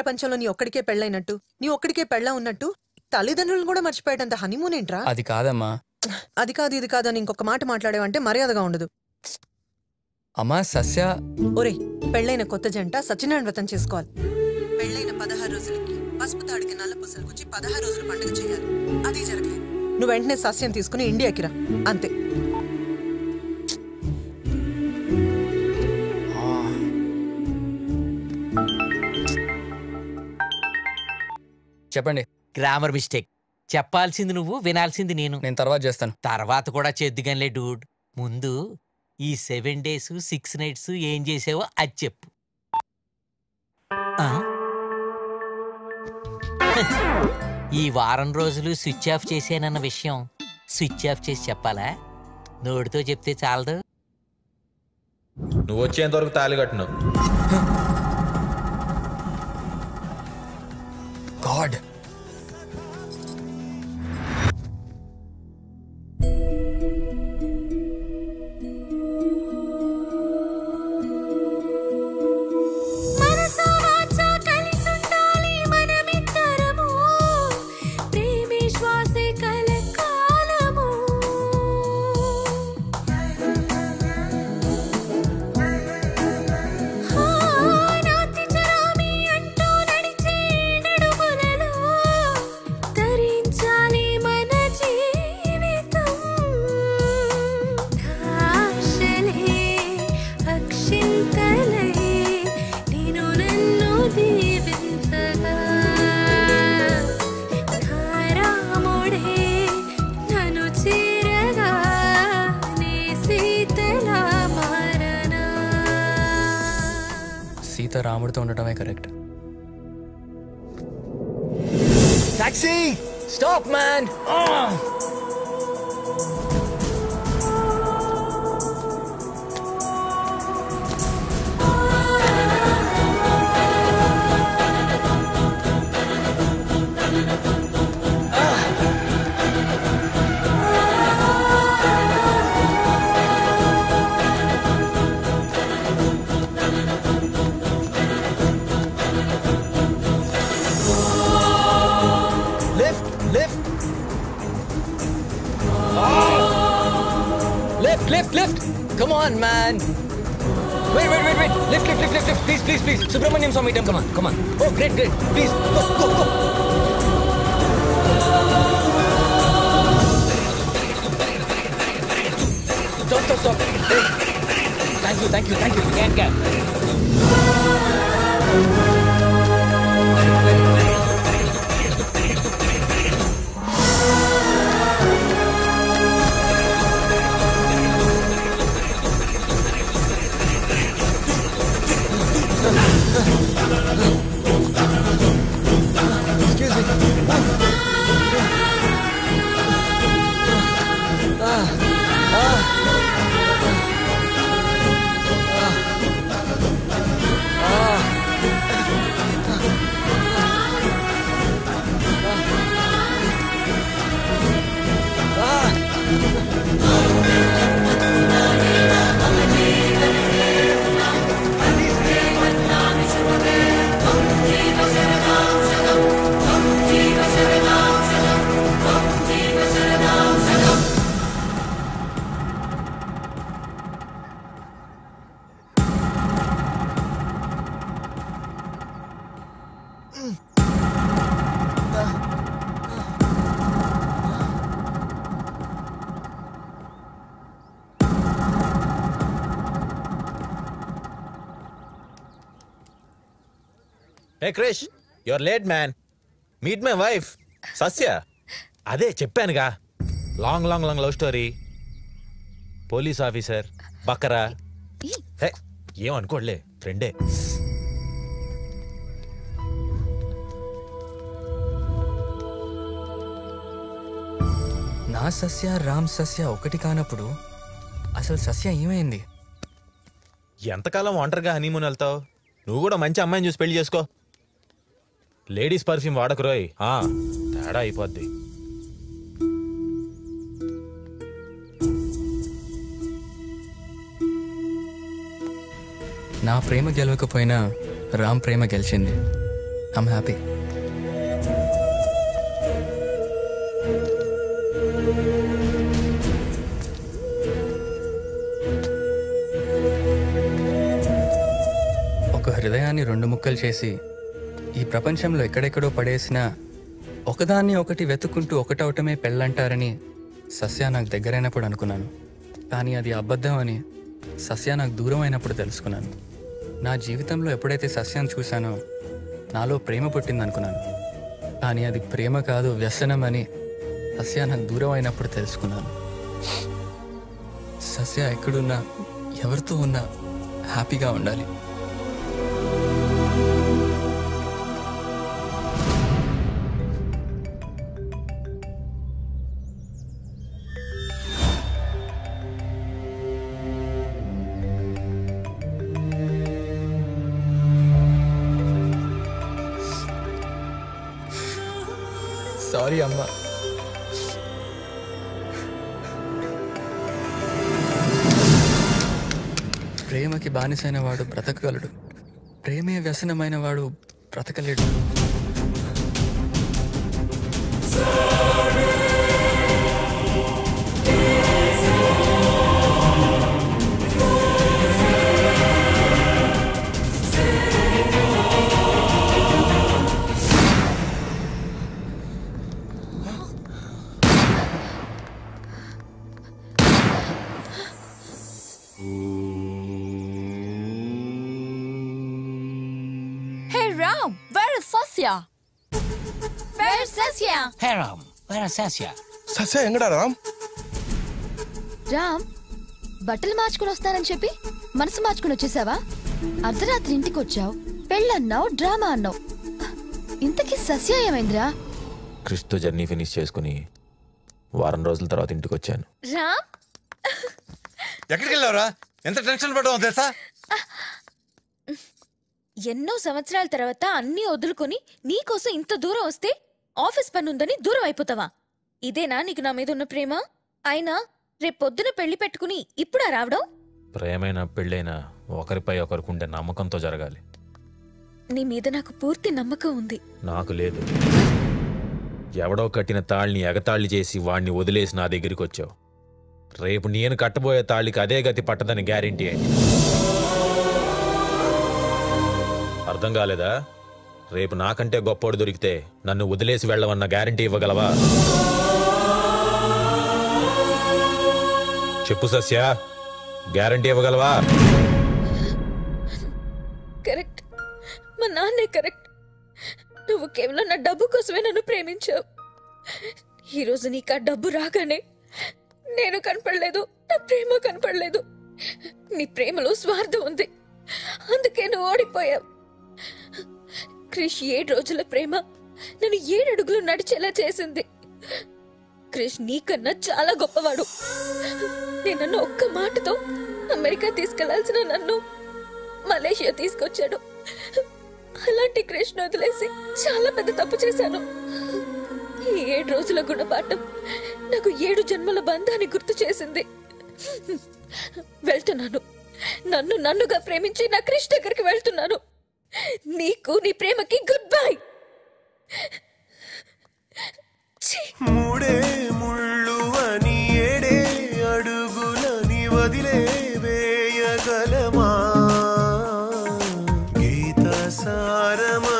ప్రపంచంలో నీ ఒక్కడికే పెళ్ళైనట్టు నీ ఒక్కడికే పెళ్ళ ఉన్నట్టు తల్లిదండ్రులను కూడా మర్చిపోయేటంత హనీమూన్ ఏంట్రా? అది కాదమ్మా. అది కాదు ఇది కాదు అని ఇంకొక మాట మాట్లాడేవంటే మర్యాదగా ఉండదు. అమ్మా సస్య. ఒరేయ్ పెళ్ళైన కొత్త జంట సత్యనారాయణ వ్రతం చేసుకోవాలి. పెళ్ళైన పదహారు రోజులకి పసుపు తాడికి నల్ల పూసలు గుచ్చి పదహారు రోజులు పండుగ చేయాలి. నువ్వు వెంటనే సస్యం తీసుకుని ఇండియాకి రా. అంతే. చెప్పండి. గ్రామర్ మిస్టేక్ చెప్పాల్సింది నువ్వు వినాల్సింది నేను. నేను తర్వాత చేస్తాను. తర్వాత కూడా చేద్దుగానిలే డూడ్ ముందు ఈ సెవెన్ డేస్ సిక్స్ నైట్స్ ఏం చేసావో అది చెప్పు. ఆ? ఈ వారం రోజులు స్విచ్ ఆఫ్ చేశానన్న విషయం స్విచ్ ఆఫ్ చేసి చెప్పాలా? నోటితో చెప్తే చాలదు. నువ్వు వచ్చేంత వరకు తాళి కట్టును గాడ్ రాముడితో ఉండటమే correct. Taxi stop man Come on, man! Wait, wait, wait, wait! Lift, lift, lift, lift, lift! Please, please, please! Subramaniam Swami temple, come on, come on! Oh, great, great! Please, go, go, go! Stop, stop, stop! Hey! Thank you, thank you, thank you! Can, can! you love. Krish your late man. Meet my wife Sasya. అదే చెప్పానుగా. Long long long love story. Police officer బకరా. Hey, ఏం అనుకోట్లే ఫ్రెండే. నా సస్య రామ్ సస్య ఒకటి కానప్పుడు అసలు సస్య ఏమైంది? ఎంతకాలం ఒంటరిగా హనీమూన్ వెళ్తావు? నువ్వు కూడా మంచి అమ్మాయిని చూసి పెళ్ళి చేసుకో. లేడీస్ పర్ఫ్యూమ్ వాడకురోయ్. తేడా అయిపోద్ది. నా ప్రేమ గెలవకపోయినా రామ్ ప్రేమ గెలిచింది. ఐమ్ హ్యాపీ ఒక హృదయాన్ని రెండు ముక్కలు చేసి ఈ ప్రపంచంలో ఎక్కడెక్కడో పడేసిన ఒకదాన్ని ఒకటి వెతుక్కుంటూ ఒకటవటమే పెళ్ళంటారని సస్య నాకు దగ్గరైనప్పుడు అనుకున్నాను. కానీ అది అబద్ధం అని సస్య నాకు దూరం అయినప్పుడు తెలుసుకున్నాను. నా జీవితంలో ఎప్పుడైతే సస్యాన్ని చూశానో నాలో ప్రేమ పుట్టిందనుకున్నాను. కానీ అది ప్రేమ కాదు వ్యసనం అని సస్య నాకు దూరం అయినప్పుడు తెలుసుకున్నాను. సస్య ఎక్కడున్నా ఎవరితో ఉన్నా హ్యాపీగా ఉండాలి. బానిసైన వాడు బ్రతకగలడు. ప్రేమే వ్యసనమైన వాడు బ్రతకలేడు. Sasya? హే రామ్ వేరే శాస్య సస్య ఎంగడా రామ్ రామ్ బట్టలు మార్చుకుని వస్తానని చెప్పి మనసు మార్చుకుని వచ్చేసావా? అర్ధరాత్రి ఇంటికి వచ్చావు పెళ్ళన్నావు డ్రామా అన్నావు. ఇంతకీ సస్య ఏమైందిరా? క్రిస్తో జర్నీ ఫినిష్ చేసుకుని వారం రోజుల తర్వాత ఇంటికి వచ్చాను. రామ్? ఎక్కడికి వెళ్ళావురా ఎంత టెన్షన్ పడ్డావు తెలుసా? ఎన్నో సంవత్సరాల తర్వాత అన్నీ వదులుకొని నీకోసం ఇంత దూరం వస్తే ఆఫీస్ పని ఉందని దూరం అయిపోతావా? ఇదేనా నీకు నా మీద ఉన్న ప్రేమ? అయినా రేపు పొద్దున పెళ్ళి పెట్టుకుని ఇప్పుడా రావడం? ప్రేమైన పెళ్ళైనా ఒకరిపై ఒకరికి నమ్మకంతో జరగాలి. నీ మీద నాకు పూర్తి నమ్మకం ఉంది. నాకు లేదు. ఎవడో కట్టిన తాళ్ళని ఎగతాళి చేసి వాణ్ణి వదిలేసి నా దగ్గరికి వచ్చావు రేపు నేను కట్టబోయే తాళ్ళకి అదే గతి పట్టదని గ్యారంటీ అయింది. అర్థం కాలేదా? రేపు నాకంటే గొప్పోడు దొరికితే నన్ను వదిలేసి వెళ్ళవన్న గ్యారంటీ ఇవ్వగలవా? చెప్పు సస్య గ్యారంటీ ఇవ్వగలవా? కరెక్ట్. మా నాన్నే కరెక్ట్. నువ్వు కేవలం నా డబ్బు కోసమే నన్ను ప్రేమించావు. ఈరోజు నీకు ఆ డబ్బు రాగానే నేను కనపడలేదు నా ప్రేమ కనపడలేదు. నీ ప్రేమలో స్వార్థం ఉంది. అందుకే నువ్వు ఓడిపోయావు. క్రిష్ ఏడు రోజుల ప్రేమ నన్ను ఏడడుగులు నడిచేలా చేసింది. క్రిష్ నీకన్నా చాలా గొప్పవాడు. నేను నన్ను ఒక్క మాటతో అమెరికా తీసుకెళ్ళాల్సిన నన్ను మలేషియా తీసుకొచ్చాడు. అలాంటి కృష్ణ వదిలేసి చాలా పెద్ద తప్పు చేశాను. ఈ ఏడు రోజుల గుణపాఠం నాకు ఏడు జన్మల బంధాన్ని గుర్తు చేసింది. వెళ్తున్నాను. నన్ను నన్నుగా ప్రేమించి నా కృష్ణ దగ్గరికి వెళ్తున్నాను. నీకు నీ ప్రేమకి గుడ్ బై మూడే ముళ్ళు అని ఏడే అడుగులని వదిలే వేయగలమా? గీత సారమా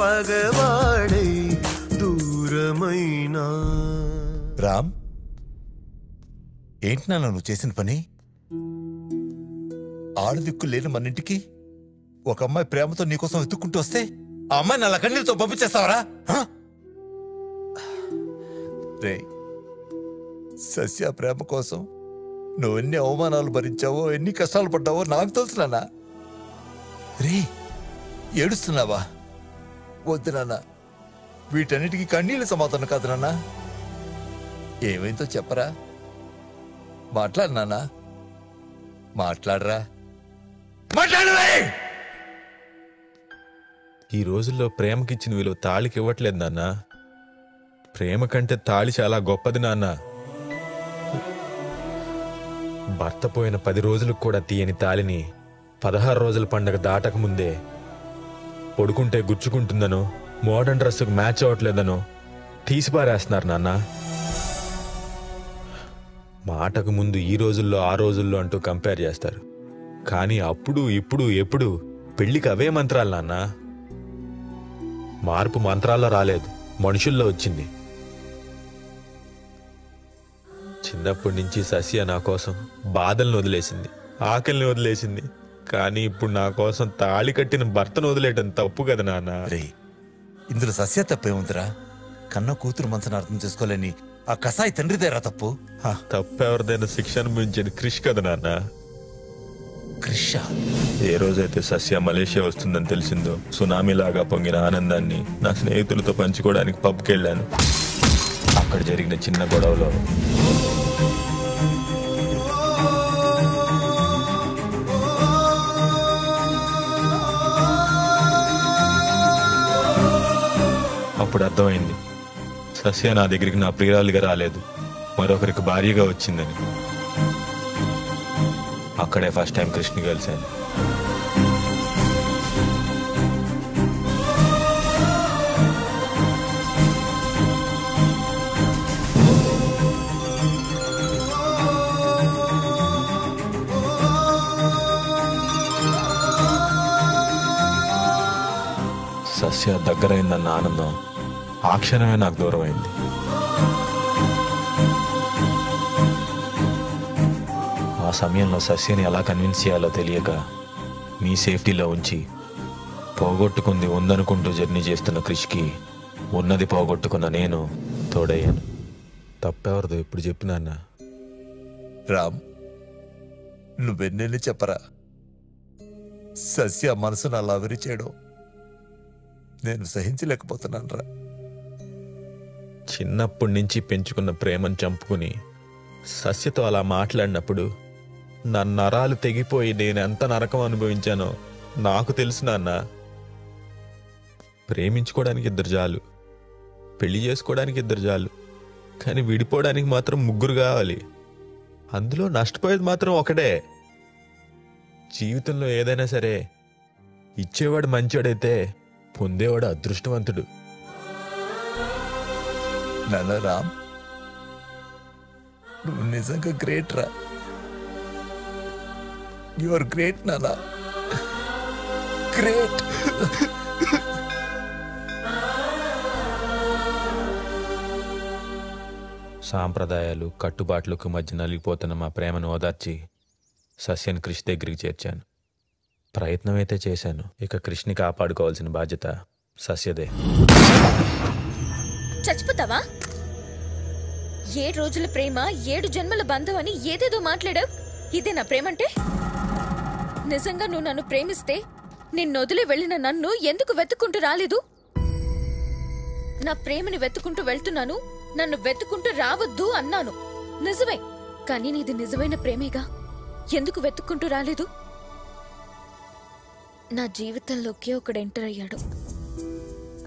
పగవాడై దూరమైనా. రామ్ ఏంటి నాన్న నువ్వు చేసిన పని? ఆడదిక్కు లేని మన ఇంటికి ఒక అమ్మాయి ప్రేమతో నీకోసం వెతుక్కుంటూ వస్తే ఆ అమ్మాయి నల్ల కన్నీళ్ళతో పంపించేస్తావరా? హ? రే సస్య ప్రేమ కోసం నువ్వు ఎన్ని అవమానాలు భరించావో ఎన్ని కష్టాలు పడ్డావో నాకు తెలుసు నాన్న. రే ఏడుస్తున్నావా? వద్దు నాన్న. వీటన్నిటికీ కన్నీళ్ళు సమాధానం కాదు నాన్న. ఏమైందో చెప్పరా. మాట్లాడు నాన్న. మాట్లాడరా. మాట్లాడరా ఈ రోజుల్లో ప్రేమకిచ్చిన విలువ తాళికి ఇవ్వట్లేదు నాన్న. ప్రేమ కంటే తాళి చాలా గొప్పది నాన్న. భర్త పోయిన పది రోజులకు కూడా తీయని తాళిని పదహారు రోజుల పండగ దాటక ముందే పడుకుంటే గుచ్చుకుంటుందనో మోడర్న్ డ్రెస్సుకు మ్యాచ్ అవ్వట్లేదనో తీసి పారేస్తున్నారు నాన్న. మాటకు ముందు ఈ రోజుల్లో ఆ రోజుల్లో అంటూ కంపేర్ చేస్తారు. కానీ అప్పుడు ఇప్పుడు ఎప్పుడు పెళ్ళికి అవే మంత్రాలు నాన్న. మార్పు మంత్రాల్లో రాలేదు మనుషుల్లో వచ్చింది. చిన్నప్పటి నుంచి ససియ నా కోసం బాధల్ని వదిలేసింది ఆకలిని వదిలేసింది. కానీ ఇప్పుడు నా కోసం తాళి కట్టిన భర్తను వదిలేయటం తప్పు కదా నాన్న. ఇందులో సస్య తప్పేముందిరా? కన్న కూతురు మనసును అర్థం చేసుకోలేని ఆ కసాయి తండ్రిదేరా తప్పు? తప్పెవరిదైనా శిక్ష అనుభవించేది క్రిష్ కదా నాన్న. క్రిష? ఏ రోజైతే సస్య మలేషియా వస్తుందని తెలిసిందో సునామీ లాగా పొంగిన ఆనందాన్ని నా స్నేహితులతో పంచుకోవడానికి పబ్కి వెళ్ళాను అక్కడ జరిగిన చిన్న గొడవలో అప్పుడు అర్థమైంది. సస్య నా దగ్గరికి నా ప్రియురాలుగా రాలేదు. మరొకరికి భార్యగా వచ్చిందని. అక్కడే ఫస్ట్ టైం కృష్ణ కలిశాను. సస్య దగ్గరైందన్న ఆనందం ఆ క్షణమే నాకు దూరమైంది. ఆ సమయంలో సస్యని ఎలా కన్విన్స్ చేయాలో తెలియక మీ సేఫ్టీలో ఉంచి పోగొట్టుకుంది ఉందనుకుంటూ జర్నీ చేస్తున్న క్రిష్కి ఉన్నది పోగొట్టుకున్న నేను తోడయ్యాను. తప్పెవరిదో ఇప్పుడు చెప్పినా రామ్ నువ్వెన్నెన్ని చెప్పరా? సస్య మనసును అలా విరిచేయడం నేను సహించలేకపోతున్నాను రా చిన్నప్పటి నుంచి పెంచుకున్న ప్రేమను చంపుకుని సస్యతో అలా మాట్లాడినప్పుడు నా నరాలు తెగిపోయి నేను ఎంత నరకం అనుభవించానో నాకు తెలుసు నాన్న. ప్రేమించుకోవడానికి ఇద్దరు చాలు పెళ్ళి చేసుకోవడానికి ఇద్దరు చాలు కానీ విడిపోవడానికి మాత్రం ముగ్గురు కావాలి. అందులో నష్టపోయేది మాత్రం ఒకటే. జీవితంలో ఏదైనా సరే ఇచ్చేవాడు మంచోడైతే పొందేవాడు అదృష్టవంతుడు. నాన్న రామ్. నువ్వు నిజంగా గ్రేట్ రా. యు ఆర్ గ్రేట్ నాన్న. గ్రేట్ సాంప్రదాయాలు కట్టుబాట్లకు మధ్య నలిగిపోతున్న మా ప్రేమను ఓదార్చి సస్యన్ కృషి దగ్గరికి చేర్చాను. ప్రయత్నం అయితే చేశాను. ఇక కృష్ణి కాపాడుకోవాల్సిన బాధ్యత సస్యదే. చచ్చిపోతావా? ఏడు రోజుల ప్రేమ ఏడు జన్మల బంధం అని ఏదేదో మాట్లాడావు. ఇదే నా ప్రేమంటే? నిజంగా నువ్వు నన్ను ప్రేమిస్తే నిన్ను వదిలి వెళ్ళిన నన్ను ఎందుకు వెతుక్కుంటూ రాలేదు? నా ప్రేమని వెతుక్కుంటూ వెళ్తున్నాను నన్ను వెతుకుంటూ రావద్దు అన్నాను. నిజమే కానీ నీది నిజమైన ప్రేమేగా? ఎందుకు వెతుక్కుంటూ రాలేదు? నా జీవితంలోకి ఒకడు ఎంటర్ అయ్యాడు.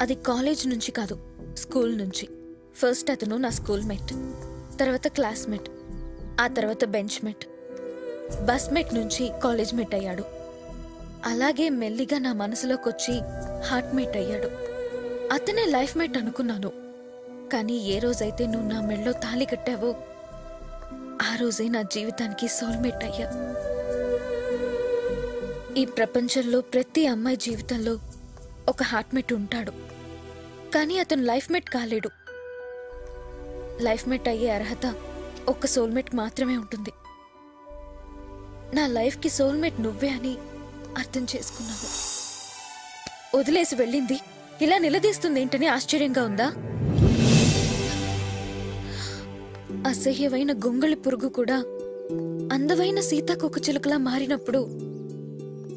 అది కాలేజ్ నుంచి కాదు. స్కూల్ నుంచి. ఫస్ట్ అతను నా స్కూల్ మేట్ తర్వాత క్లాస్మేట్ ఆ తర్వాత బెంచ్ మేట్ బస్ మేట్ నుంచి కాలేజ్ మేట్ అయ్యాడు. అలాగే మెల్లిగా నా మనసులోకి వచ్చి హార్ట్ మేట్ అయ్యాడు. అతనే లైఫ్ మేట్ అనుకున్నాను. కానీ ఏ రోజైతే నువ్వు నా మెళ్ళో తాళి కట్టావో ఆ రోజే నా జీవితానికి సోల్మేట్ అయ్యా. ఈ ప్రపంచంలో ప్రతి అమ్మాయి జీవితంలో ఒక హార్ట్మేట్ ఉంటాడు. కానీ అతను లైఫ్ మేట్ కాలేడు. లైఫ్ మేట్ అయ్యే అర్హత ఒక్క సోల్మేట్ మాత్రమే ఉంటుంది. నా లైఫ్కి సోల్మేట్ నువ్వే అని అర్థం చేసుకున్నావు వదిలేసి వెళ్ళింది. ఇలా నిలదీస్తుంది ఏంటని ఆశ్చర్యంగా ఉందా? అసహ్యమైన గొంగళి పురుగు కూడా అందమైన సీతాకొక చిలుకలా మారినప్పుడు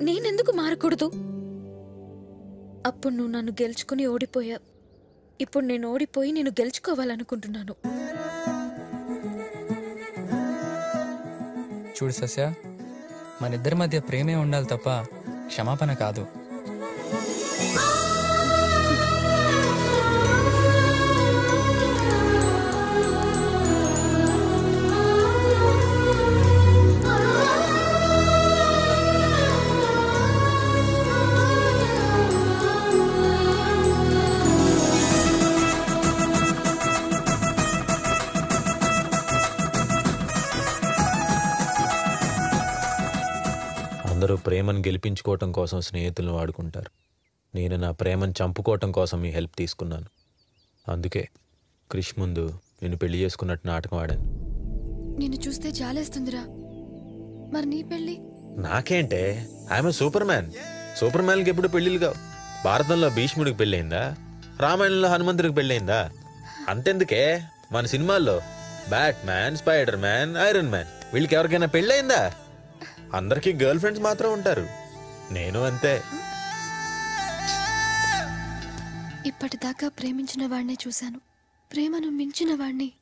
నేనెందుకు మారకూడదు? అప్పుడు నువ్వు నన్ను గెలుచుకుని ఓడిపోయావు. ఇప్పుడు నేను ఓడిపోయి నేను గెలుచుకోవాలనుకుంటున్నాను. చూడు సస్య మన ఇద్దరి మధ్య ప్రేమే ఉండాలి తప్ప క్షమాపణ కాదు. అందరూ ప్రేమను గెలిపించుకోవటం కోసం స్నేహితులను వాడుకుంటారు. నేను నా ప్రేమను చంపుకోవటం కోసం మీ హెల్ప్ తీసుకున్నాను. అందుకే క్రిష్ ముందు నేను పెళ్ళి చేసుకున్నట్టు నాటకం ఆడాను. నిన్ను చూస్తే జాలేస్తుందిరా. మరి నీ పెళ్ళి? నాకేంటే ఆమె సూపర్ మ్యాన్ సూపర్ మ్యాన్కి ఎప్పుడు పెళ్ళిళ్ళు కావు? భారతంలో భీష్ముడికి పెళ్ళయిందా రామాయణంలో హనుమంతుడికి పెళ్ళయిందా అంతెందుకే మన సినిమాల్లో Batman Spiderman Iron Man వీళ్ళకి ఎవరికైనా పెళ్ళయిందా అందరికీ గర్ల్ ఫ్రెండ్స్ మాత్రం ఉంటారు. నేను అంతే. ఇప్పటిదాకా ప్రేమించిన వాడినే చూశాను. ప్రేమను మించిన వాడిని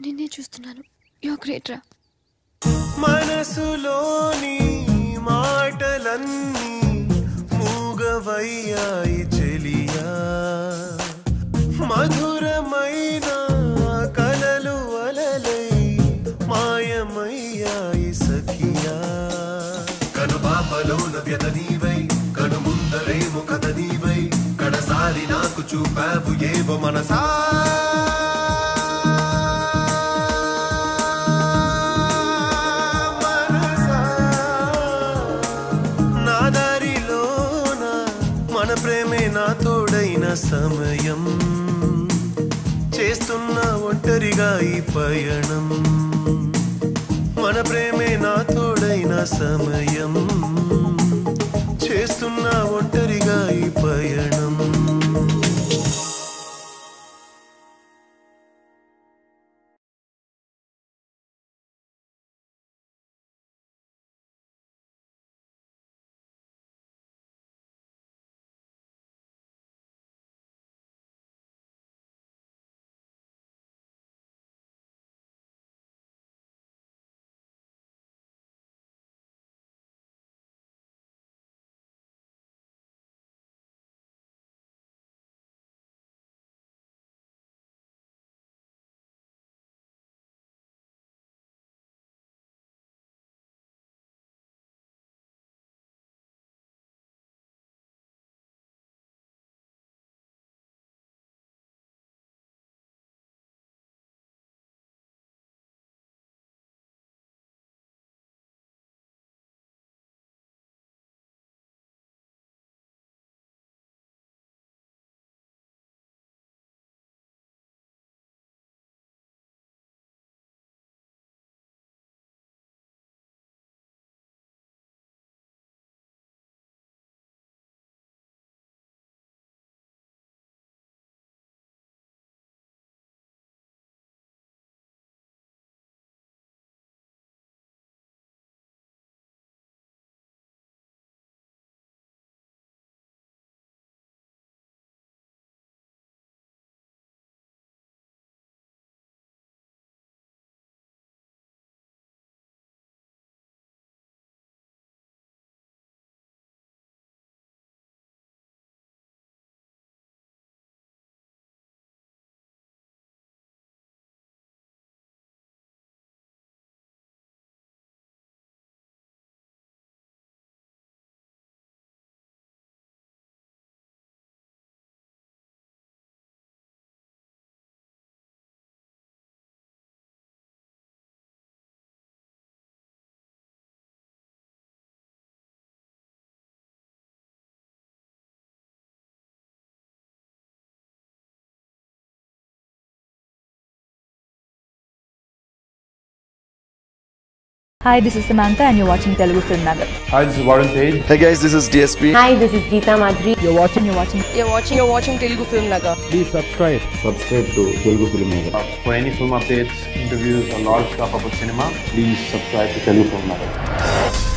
నిన్నే చూస్తున్నాను. యో గ్రేట్ రా. మనసులోని మాటలన్నీ మూగవయ్యాయి చెలియా. మధురమైన కలలు అలలై మాయమయ్యాయి సఖియా. పాపలోన వ్యత నీవై కథ నీవై కడసారి నాకు చూపావు ఏవో మనసా. నా మన ప్రేమే నా తోడైన సమయం. చేస్తున్న ఒంటరిగా ఈ పయనం. మన ప్రేమే నా తోడైన సమయం. Hi, this is Samantha, and you're watching Telugu Film Nagar. Hi, this is Warren Page. Hey guys, this is DSP. Hi, this is Geeta Madri. You're watching, you're watching, you're watching, you're watching Telugu Film Nagar. Please subscribe. Subscribe to Telugu Film Nagar. Uh, for any film updates, interviews, or lot of stuff about cinema, please subscribe to Telugu Film Nagar.